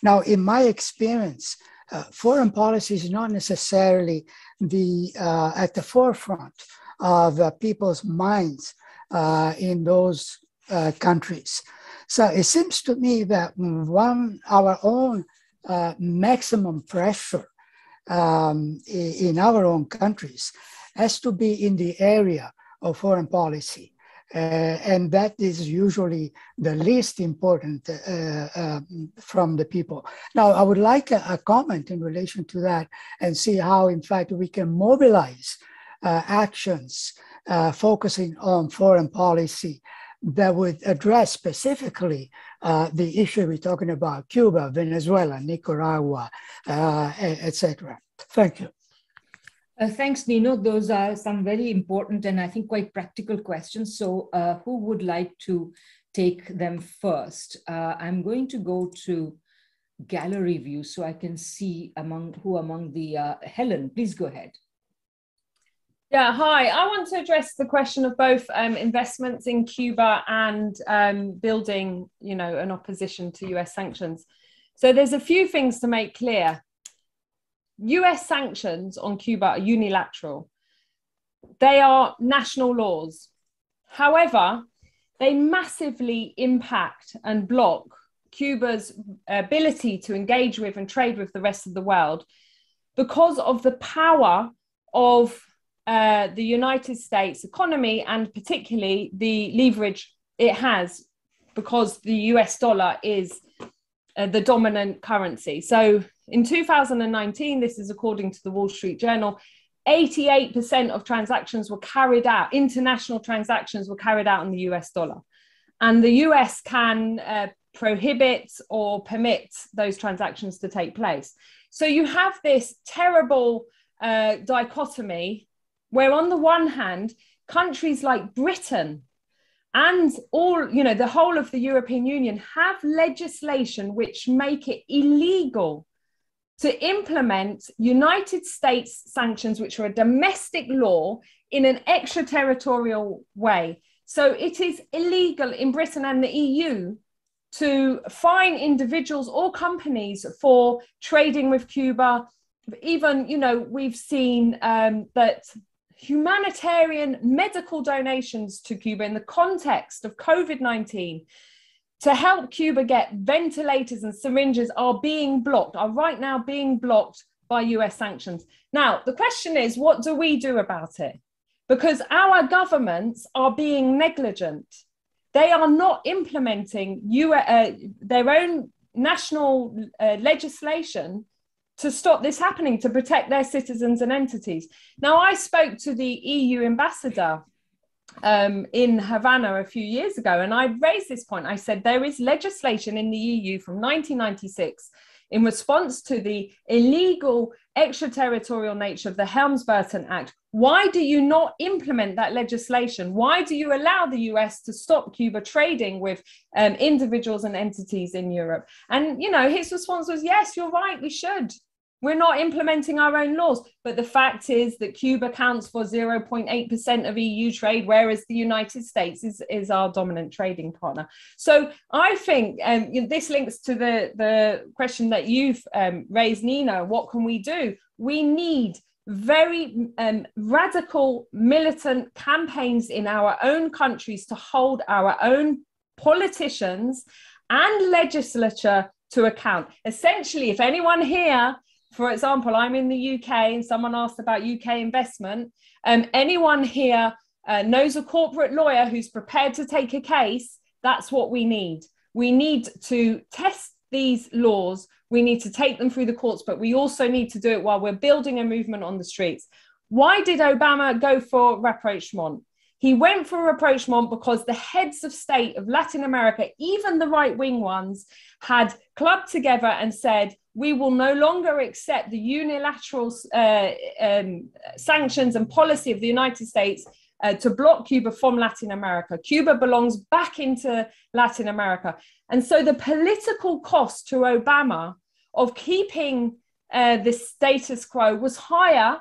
Now, in my experience, uh, foreign policy is not necessarily the uh, at the forefront of uh, people's minds uh, in those uh, countries. So it seems to me that one our own uh, maximum pressure um, in our own countries has to be in the area of foreign policy. Uh, and that is usually the least important uh, uh, from the people. Now, I would like a, a, comment in relation to that and see how, in fact, we can mobilize uh, actions uh, focusing on foreign policy that would address specifically uh, the issue we're talking about Cuba, Venezuela, Nicaragua, uh, etc. Thank you. Uh, thanks, Nino. Those are some very important and I think quite practical questions. So, uh, who would like to take them first? Uh, I'm going to go to gallery view so I can see among who among the uh, Helen. Please go ahead. Yeah, hi. I want to address the question of both um, investments in Cuba and um, building, you know, an opposition to US sanctions. So there's a few things to make clear. US sanctions on Cuba are unilateral. They are national laws. However, they massively impact and block Cuba's ability to engage with and trade with the rest of the world because of the power of uh, the United States economy and particularly the leverage it has because the US dollar is uh, the dominant currency. So in 2019, this is according to the Wall Street Journal, 88% of transactions were carried out, international transactions were carried out in the US dollar. And the US can uh, prohibit or permit those transactions to take place. So you have this terrible uh, dichotomy where, on the one hand, countries like Britain and all, you know, the whole of the European Union have legislation which make it illegal to implement United States sanctions, which are a domestic law, in an extraterritorial way. So it is illegal in Britain and the EU to fine individuals or companies for trading with Cuba. Even, you know, we've seen um, that humanitarian medical donations to Cuba in the context of COVID 19 to help Cuba get ventilators and syringes are being blocked, are right now being blocked by US sanctions. Now, the question is, what do we do about it? Because our governments are being negligent. They are not implementing uh, their own national uh, legislation to stop this happening, to protect their citizens and entities. Now, I spoke to the EU ambassador um, in Havana a few years ago, and I raised this point. I said there is legislation in the EU from 1996 in response to the illegal extraterritorial nature of the Helms Burton Act. Why do you not implement that legislation? Why do you allow the US to stop Cuba trading with um, individuals and entities in Europe? And, you know, his response was, yes, you're right, we should. We're not implementing our own laws. But the fact is that Cuba counts for 0.8% of EU trade, whereas the United States is, is our dominant trading partner. So I think um, you know, this links to the, the question that you've um, raised, Nina. What can we do? We need very um, radical militant campaigns in our own countries to hold our own politicians and legislature to account. Essentially, if anyone here for example, I'm in the UK and someone asked about UK investment. Um, anyone here uh, knows a corporate lawyer who's prepared to take a case? That's what we need. We need to test these laws. We need to take them through the courts, but we also need to do it while we're building a movement on the streets. Why did Obama go for rapprochement? He went for rapprochement because the heads of state of Latin America, even the right wing ones, had clubbed together and said, we will no longer accept the unilateral uh, um, sanctions and policy of the United States uh, to block Cuba from Latin America. Cuba belongs back into Latin America. And so the political cost to Obama of keeping uh, the status quo was higher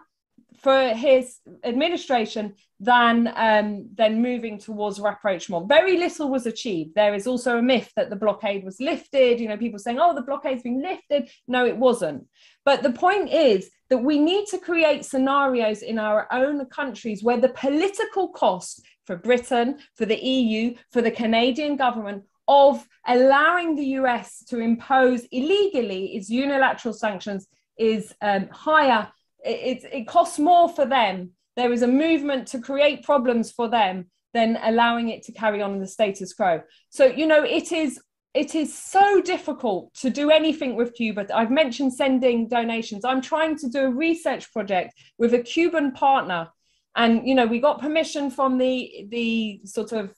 for his administration than um, than moving towards rapprochement. Very little was achieved. There is also a myth that the blockade was lifted. You know, people saying, "Oh, the blockade's been lifted." No, it wasn't. But the point is that we need to create scenarios in our own countries where the political cost for Britain, for the EU, for the Canadian government of allowing the US to impose illegally its unilateral sanctions is um, higher it, it costs more for them. There is a movement to create problems for them than allowing it to carry on the status quo. So, you know, it is it is so difficult to do anything with Cuba. I've mentioned sending donations. I'm trying to do a research project with a Cuban partner. And you know, we got permission from the the sort of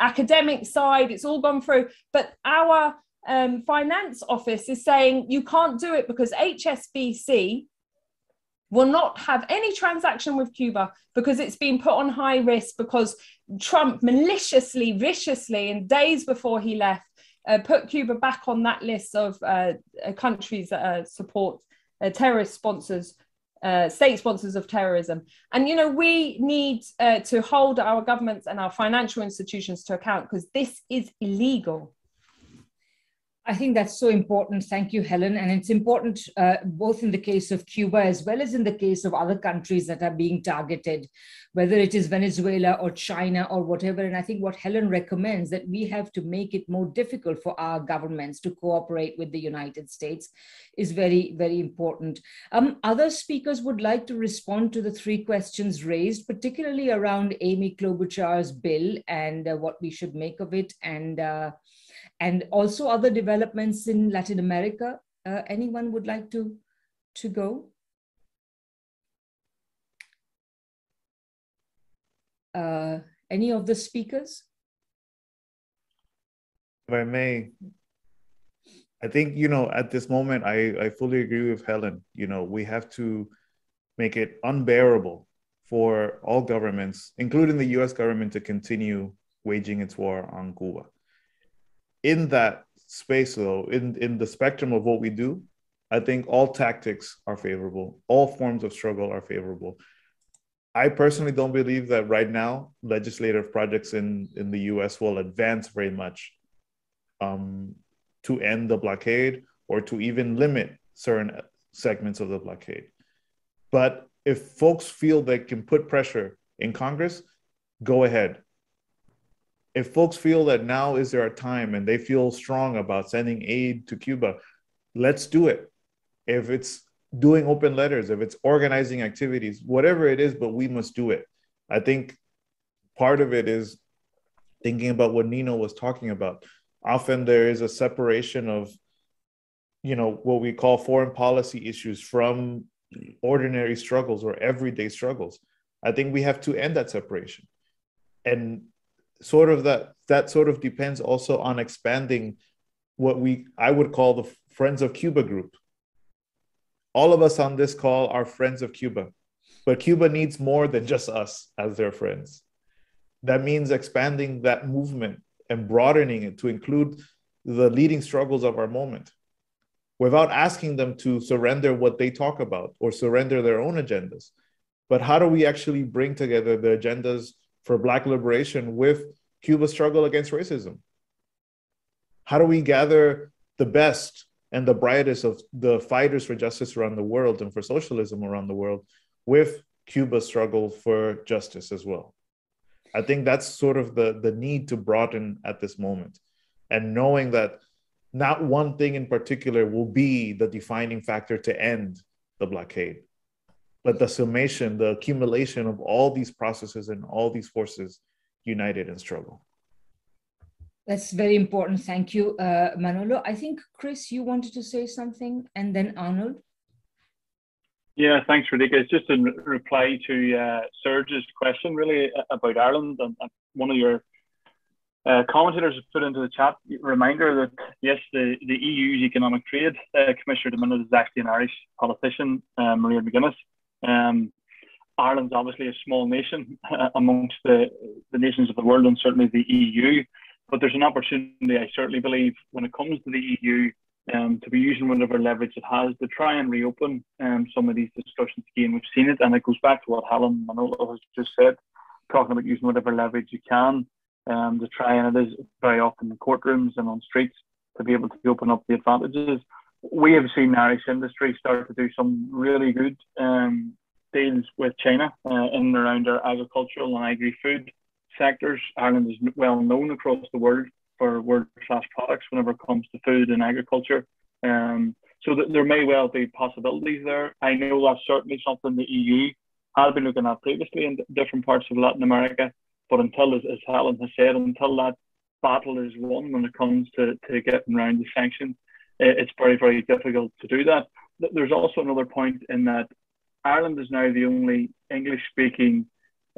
academic side, it's all gone through, but our um, finance office is saying you can't do it because HSBC, will not have any transaction with Cuba because it's been put on high risk because Trump maliciously, viciously, in days before he left, uh, put Cuba back on that list of uh, uh countries that uh, support uh, terrorist sponsors. Uh, state sponsors of terrorism. And, you know, we need to hold our governments and our financial institutions to account because this is illegal. I think that's so important. Thank you, Helen. And it's important uh, both in the case of Cuba as well as in the case of other countries that are being targeted, whether it is Venezuela or China or whatever. And I think what Helen recommends that we have to make it more difficult for our governments to cooperate with the United States is very, very important. Um, other speakers would like to respond to the three questions raised, particularly around Amy Klobuchar's bill and uh, what we should make of it and uh, and also other developments in Latin America. Uh, anyone would like to, to go? Uh, any of the speakers? If I may, I think, you know, at this moment, I, I fully agree with Helen. You know, we have to make it unbearable for all governments, including the US government, to continue waging its war on Cuba in that space though in in the spectrum of what we do i think all tactics are favorable. All forms of struggle are favorable. I personally don't believe that right now legislative projects in in the us will advance very much um, to end the blockade or to even limit certain segments of the blockade. But if folks feel they can put pressure in congress go ahead if folks feel that now is their time and they feel strong about sending aid to Cuba, let's do it. If it's doing open letters, if it's organizing activities, whatever it is, but we must do it. I think part of it is thinking about what Nino was talking about. Often there is a separation of, you know, what we call foreign policy issues from ordinary struggles or everyday struggles. I think we have to end that separation. And sort of that that sort of depends also on expanding what we I would call the Friends of Cuba group. All of us on this call are friends of Cuba, but Cuba needs more than just us as their friends. That means expanding that movement and broadening it to include the leading struggles of our moment without asking them to surrender what they talk about or surrender their own agendas. But how do we actually bring together the agendas for Black liberation with Cuba's struggle against racism? How do we gather the best and the brightest of the fighters for justice around the world and for socialism around the world with Cuba's struggle for justice as well? I think that's sort of the, the need to broaden at this moment. And knowing that not one thing in particular will be the defining factor to end the blockade but the summation, the accumulation of all these processes and all these forces united in struggle. That's very important. Thank you, uh, Manolo. I think, Chris, you wanted to say something, and then Arnold. Yeah, thanks, Radhika. It's just in reply to uh, Serge's question, really, about Ireland. And, and one of your uh, commentators put into the chat reminder that, yes, the, the EU's Economic Trade uh, Commissioner at the minute is actually an Irish politician, uh, Mairead McGuinness. Um, Ireland's obviously a small nation uh, amongst the, the nations of the world and certainly the EU. But there's an opportunity, I certainly believe, when it comes to the EU, um, to be using whatever leverage it has to try and reopen um, some of these discussions again. We've seen it, and it goes back to what Helen Manolo has just said, talking about using whatever leverage you can um, to try, and it is very often in courtrooms and on streets to be able to open up the advantages we have seen Irish industry start to do some really good um, deals with China uh, in and around our agricultural and agri-food sectors. Ireland is well known across the world for world-class products whenever it comes to food and agriculture. Um, so th- there may well be possibilities there. I know that's certainly something the EU had been looking at previously in different parts of Latin America. But until, as, as Helen has said, until that battle is won when it comes to, to getting around the sanctions, it's very, very difficult to do that. There's also another point in that Ireland is now the only English speaking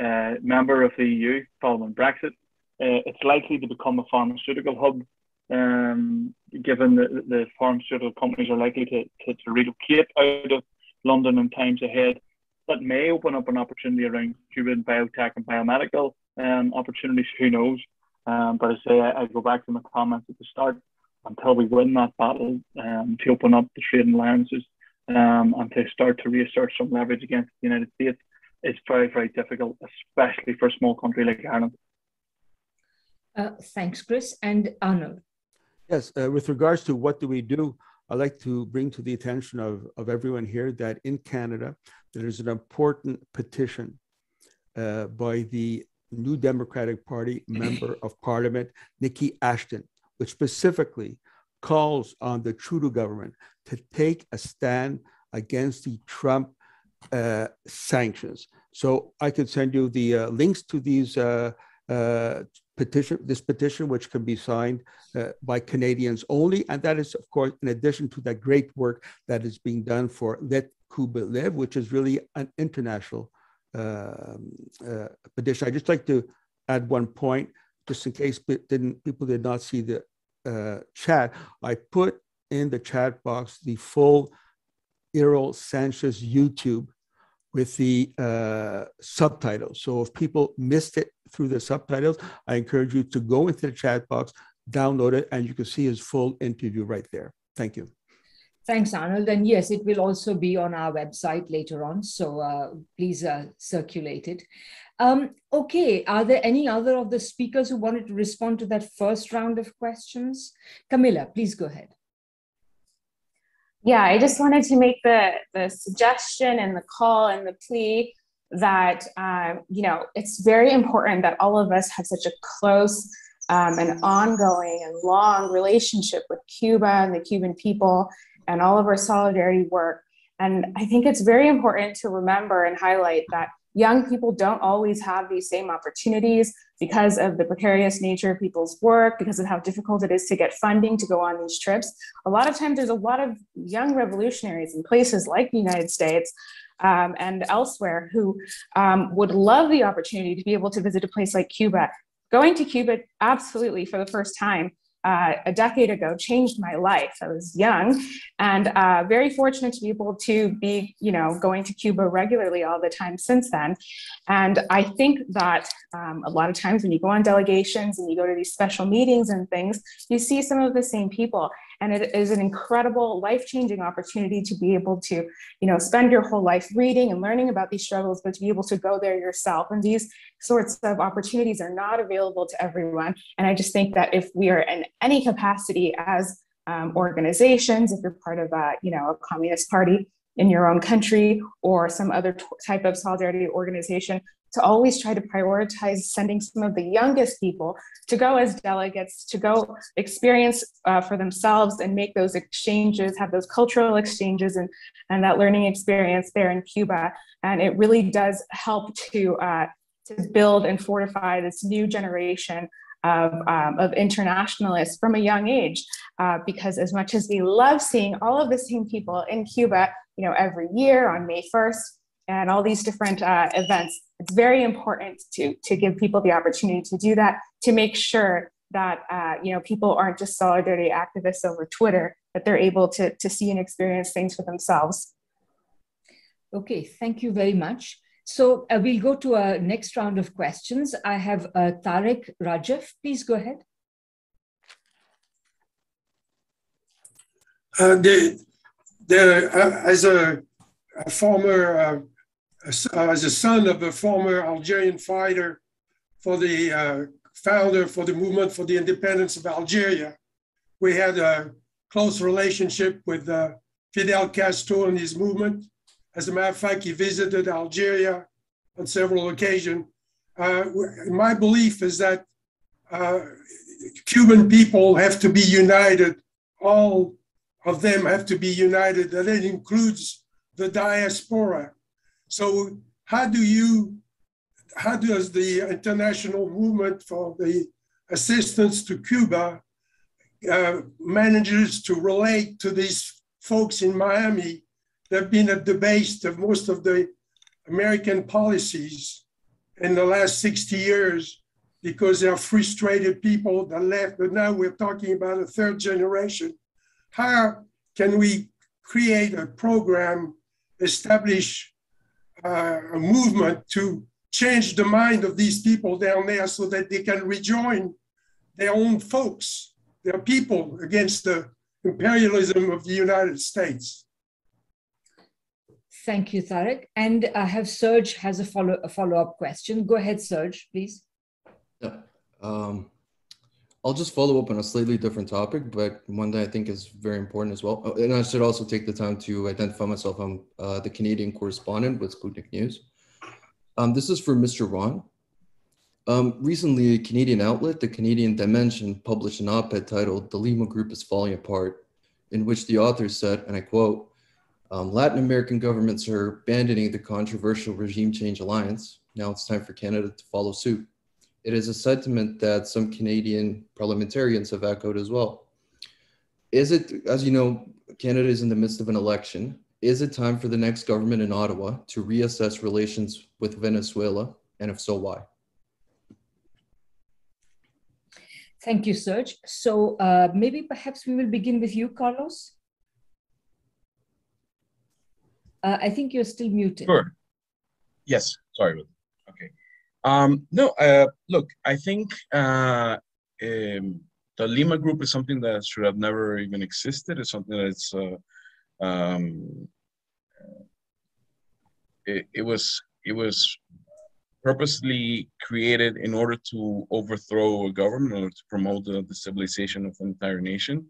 uh, member of the EU following Brexit. Uh, it's likely to become a pharmaceutical hub, um, given that the pharmaceutical companies are likely to, to, to, relocate out of London in times ahead. That may open up an opportunity around Cuban biotech and biomedical um, opportunities, who knows? Um, but I say I, I go back to my comments at the start until we win that battle um, to open up the trade alliances um, and to start to reassert some leverage against the United States is very, very difficult, especially for a small country like Ireland. Uh, thanks, Chris. And Arnold. Yes, uh, with regards to what do we do, I'd like to bring to the attention of, of everyone here that in Canada, there is an important petition uh, by the New Democratic Party member of Parliament, Niki Ashton, which specifically calls on the Trudeau government to take a stand against the Trump uh, sanctions. So I could send you the uh, links to these uh, uh petition, this petition, which can be signed uh, by Canadians only. And that is, of course, in addition to that great work that is being done for Let Cuba Live, which is really an international um, uh, petition. I'd just like to add one point, just in case didn't, people did not see the uh, chat. I put in the chat box the full Iroel Sanchez YouTube with the uh, subtitles. So if people missed it through the subtitles, I encourage you to go into the chat box, download it, and you can see his full interview right there. Thank you. Thanks, Arnold. And yes, it will also be on our website later on. So uh, please uh, circulate it. Um, okay, are there any other of the speakers who wanted to respond to that first round of questions? Camilla, please go ahead. Yeah, I just wanted to make the, the suggestion and the call and the plea that, um, you know, it's very important that all of us have such a close um, and ongoing and long relationship with Cuba and the Cuban people and all of our solidarity work. And I think it's very important to remember and highlight that young people don't always have these same opportunities because of the precarious nature of people's work, because of how difficult it is to get funding to go on these trips. A lot of times, there's a lot of young revolutionaries in places like the United States um, and elsewhere who um, would love the opportunity to be able to visit a place like Cuba. Going to Cuba, absolutely, for the first time, uh, a decade ago changed my life. I was young and uh, very fortunate to be able to be, you know, going to Cuba regularly all the time since then. And I think that um, a lot of times when you go on delegations and you go to these special meetings and things, you see some of the same people. And it is an incredible life-changing opportunity to be able to, you know, spend your whole life reading and learning about these struggles, but to be able to go there yourself. And these sorts of opportunities are not available to everyone. And I just think that if we are in any capacity as um, organizations, if you're part of a, you know, a communist party, in your own country or some other type of solidarity organization to always try to prioritize sending some of the youngest people to go as delegates, to go experience uh, for themselves and make those exchanges, have those cultural exchanges and, and that learning experience there in Cuba. And it really does help to, uh, to build and fortify this new generation of, um, of internationalists from a young age. Uh, because as much as we love seeing all of the same people in Cuba, you know, every year on May 1st, and all these different uh, events. It's very important to, to give people the opportunity to do that, to make sure that uh, you know people aren't just solidarity activists over Twitter, that they're able to, to see and experience things for themselves. Okay, thank you very much. So uh, we'll go to our next round of questions. I have uh, Tarek Rajaf. Please go ahead. Uh, the, the, uh, as a, a former uh, as a son of a former Algerian fighter for the uh, founder for the movement for the independence of Algeria. We had a close relationship with uh, Fidel Castro and his movement. As a matter of fact, he visited Algeria on several occasions. Uh, my belief is that uh, Cuban people have to be united. All of them have to be united. That it includes the diaspora. So how do you, how does the international movement for the assistance to Cuba uh, manages to relate to these folks in Miami that have been at the base of most of the American policies in the last 60 years because they are frustrated people that left, but now we're talking about a third generation. How can we create a program, establish uh, a movement to change the mind of these people down there so that they can rejoin their own folks, their people against the imperialism of the United States. Thank you, Tarek. And I have Serge has a follow a follow up question. Go ahead, Serge, please. Yeah. Um, I'll just follow up on a slightly different topic, but one that I think is very important as well. Oh, and I should also take the time to identify myself. I'm uh, the Canadian correspondent with Sputnik News. Um, this is for Mr. Ron. Um, recently, a Canadian outlet, the Canadian Dimension, published an op-ed titled "The Lima Group is Falling Apart," in which the author said, and I quote, um, "Latin American governments are abandoning the controversial regime change alliance. Now it's time for Canada to follow suit." It is a sentiment that some Canadian parliamentarians have echoed as well. Is it, as you know, Canada is in the midst of an election. Is it time for the next government in Ottawa to reassess relations with Venezuela? And if so, why? Thank you, Serge. So uh, maybe perhaps we will begin with you, Carlos. Uh, I think you're still muted. Sure. Yes, sorry. Um, no, uh, look, I think uh, um, the Lima Group is something that should have never even existed. It's something that's uh, um, it, it was it was purposely created in order to overthrow a government or to promote the destabilization of an entire nation.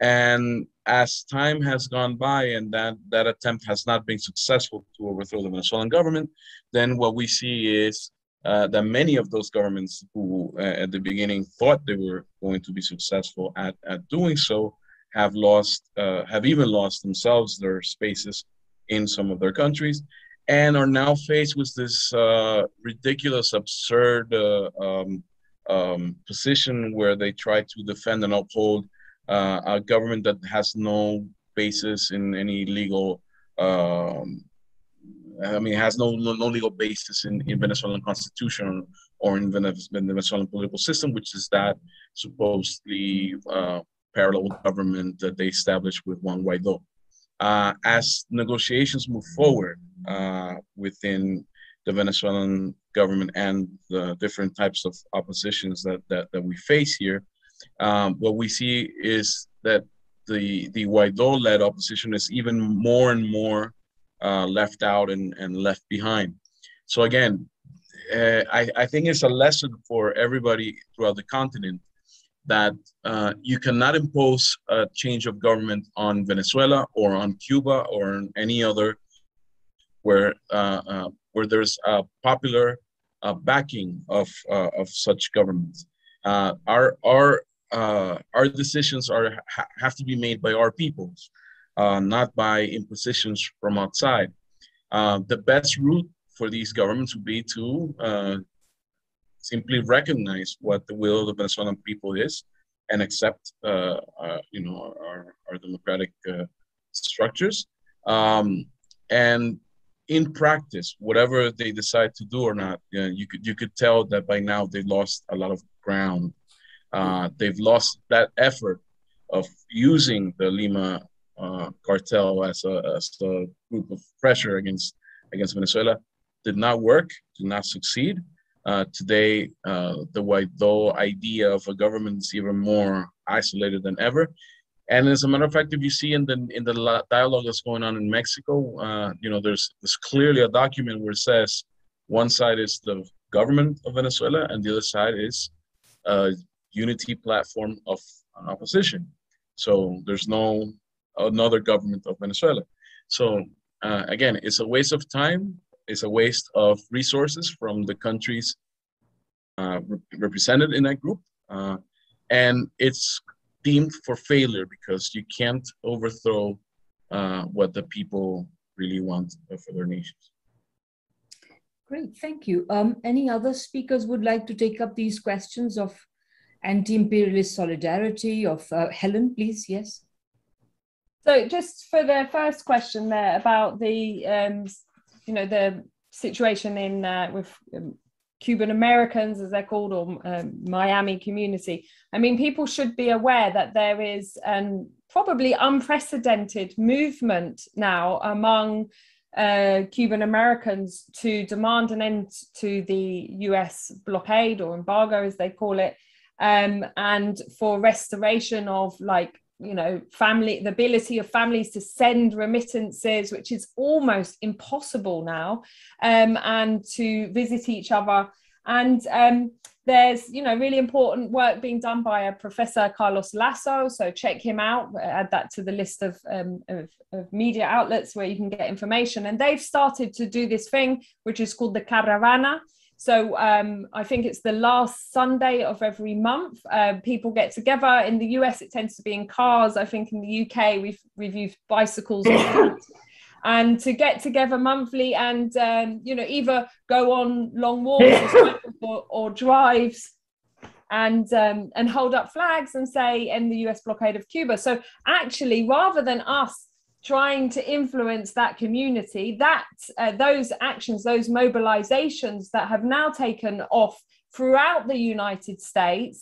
And as time has gone by and that, that attempt has not been successful to overthrow the Venezuelan government, then what we see is uh, that many of those governments who uh, at the beginning thought they were going to be successful at, at doing so have lost, uh, have even lost themselves their spaces in some of their countries and are now faced with this uh, ridiculous, absurd uh, um, um, position where they try to defend and uphold uh, a government that has no basis in any legal. Um, I mean, it has no, no, no legal basis in, in Venezuelan constitution or in, Venezuelan political system, which is that supposedly uh, parallel government that they established with Juan Guaido. Uh, as negotiations move forward uh, within the Venezuelan government and the different types of oppositions that, that, that we face here, um, what we see is that the, the Guaido-led opposition is even more and more uh, left out and, and left behind. So again, uh, I, I think it's a lesson for everybody throughout the continent that uh, you cannot impose a change of government on Venezuela or on Cuba or on any other where uh, uh, where there's a popular backing of of such governments. Our our our decisions are ha have to be made by our peoples, not by impositions from outside. the best route for these governments would be to simply recognize what the will of the Venezuelan people is and accept, uh, uh, you know, our, our democratic uh, structures. Um, and in practice, whatever they decide to do or not, you, know, you could you could tell that by now they lost a lot of ground. Uh, they've lost that effort of using the Lima uh, cartel as a, as a group of pressure against against Venezuela. Did not work, did not succeed, uh, today, uh, the Guaido idea of a government is even more isolated than ever. And as a matter of fact, if you see in the in the dialogue that's going on in Mexico, uh, you know, there's there's clearly a document where it says one side is the government of Venezuela and the other side is a unity platform of opposition. So there's no another government of Venezuela. So uh, again, it's a waste of time It's a waste of resources from the countries uh, represented in that group. Uh, and it's deemed for failure because you can't overthrow uh, what the people really want for their nations. Great, thank you. Um, any other speakers would like to take up these questions of anti-imperialist solidarity of uh, Helen, please, yes. So just for the first question there about the um, you know the situation in uh, with um, Cuban Americans, as they're called, or um, Miami community. I mean, people should be aware that there is an probably unprecedented movement now among uh, Cuban Americans to demand an end to the US blockade or embargo, as they call it, um, and for restoration of like you know family the ability of families to send remittances which is almost impossible now um, and to visit each other. And um, there's you know really important work being done by a professor carlos lazo. So check him out add that to the list of, um, of, of, media outlets where you can get information. And they've started to do this thing which is called the caravana so um, i think it's the last sunday of every month uh, people get together. In the us it tends to be in cars. I think in the uk we've we've used bicycles and to get together monthly and um, you know either go on long walks or, or, drives and um, and hold up flags and say end the US blockade of Cuba. So actually, rather than us trying to influence that community, that uh, those actions, those mobilizations that have now taken off throughout the United States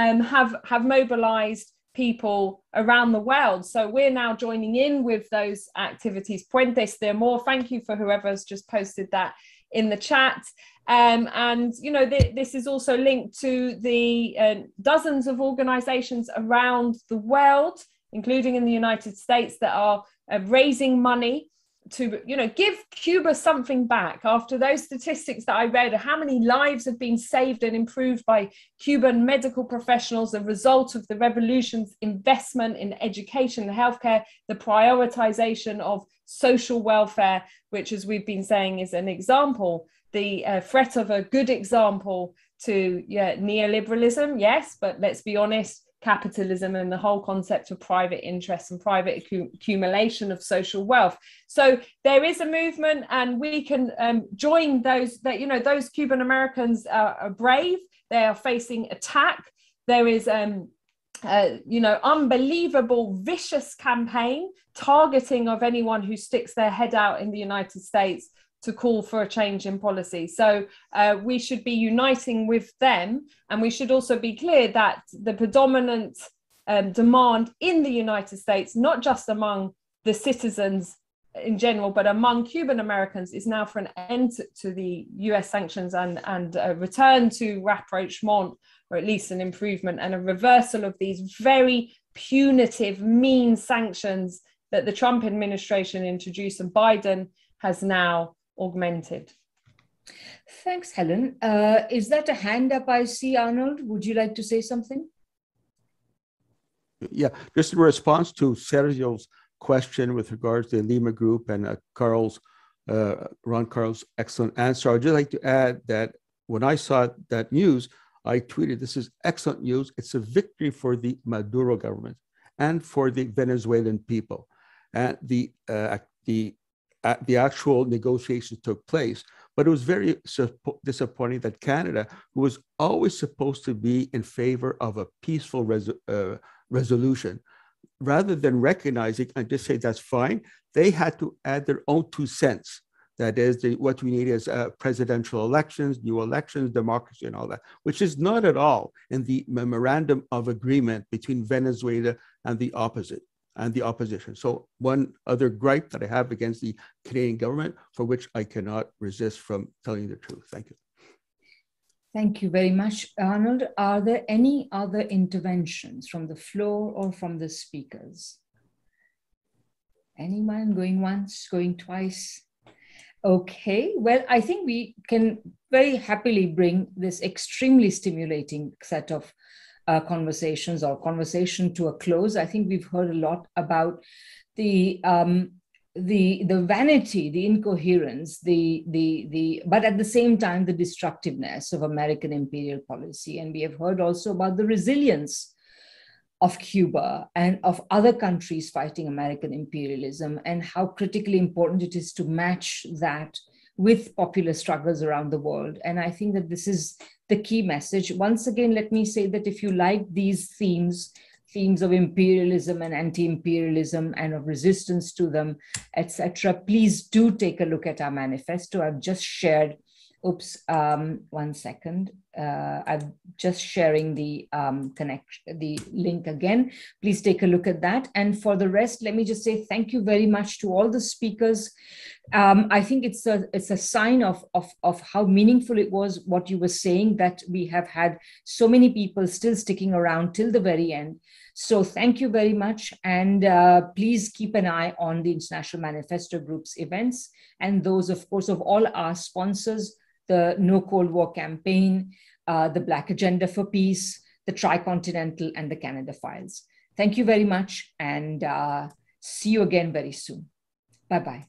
um, have have mobilized people around the world. So we're now joining in with those activities. Puentes de Amor, thank you for whoever's just posted that in the chat. Um, and, you know, th this is also linked to the uh, dozens of organizations around the world, including in the United States, that are uh, raising money to you know give cuba something back. After those statistics that i read how many lives have been saved and improved by cuban medical professionals as a result of the revolution's investment in education and healthcare the prioritization of social welfare which as we've been saying is an example the uh, threat of a good example to yeah, neoliberalism yes but let's be honest capitalism and the whole concept of private interest and private accumulation of social wealth. So there is a movement and we can um, join those that you know those cuban americans are, are, brave. They are facing attack. There is um, uh, you know unbelievable vicious campaign targeting of anyone who sticks their head out in the united states to call for a change in policy. So uh, we should be uniting with them, and we should also be clear that the predominant um, demand in the United States, not just among the citizens in general, but among Cuban Americans, is now for an end to the US sanctions and, and a return to rapprochement, or at least an improvement and a reversal of these very punitive, mean sanctions that the Trump administration introduced and Biden has now augmented. Thanks, Helen. Uh, is that a hand up I see, Arnold? Would you like to say something? Yeah, just in response to Sergio's question with regards to the Lima Group and uh, Carl's, uh, Ron Carl's excellent answer, I would just like to add that when I saw that news, I tweeted, this is excellent news. It's a victory for the Maduro government and for the Venezuelan people. And the uh the, the the actual negotiations took place. But it was very disappointing that Canada, who was always supposed to be in favor of a peaceful res uh, resolution, rather than recognizing and just say that's fine, they had to add their own two cents. That is, the, what we need is uh, presidential elections, new elections, democracy, and all that, which is not at all in the memorandum of agreement between Venezuela and the opposite and the opposition. So one other gripe that I have against the Canadian government, for which I cannot resist from telling the truth. Thank you. Thank you very much, Arnold. Are there any other interventions from the floor or from the speakers? Anyone going once, going twice? Okay, well, I think we can very happily bring this extremely stimulating set of uh, conversations or conversation to a close. I think we've heard a lot about the um, the the vanity, the incoherence, the the the but at the same time the destructiveness of American imperial policy, and we have heard also about the resilience of Cuba and of other countries fighting American imperialism, and how critically important it is to match that with popular struggles around the world. And I think that this is the key message. Once again, let me say that if you like these themes, themes of imperialism and anti-imperialism and of resistance to them, etc., please do take a look at our manifesto. I've just shared oops, um, one second. Uh, I'm just sharing the um, connect the link again. Please take a look at that. And for the rest, let me just say thank you very much to all the speakers. Um, I think it's a it's a sign of, of of how meaningful it was what you were saying that we have had so many people still sticking around till the very end. So thank you very much. And uh, please keep an eye on the International Manifesto Group's events and those, of course, of all our sponsors the No Cold War campaign, uh, the Black Agenda for Peace, the Tricontinental, and the Canada Files. Thank you very much and uh, see you again very soon. Bye bye.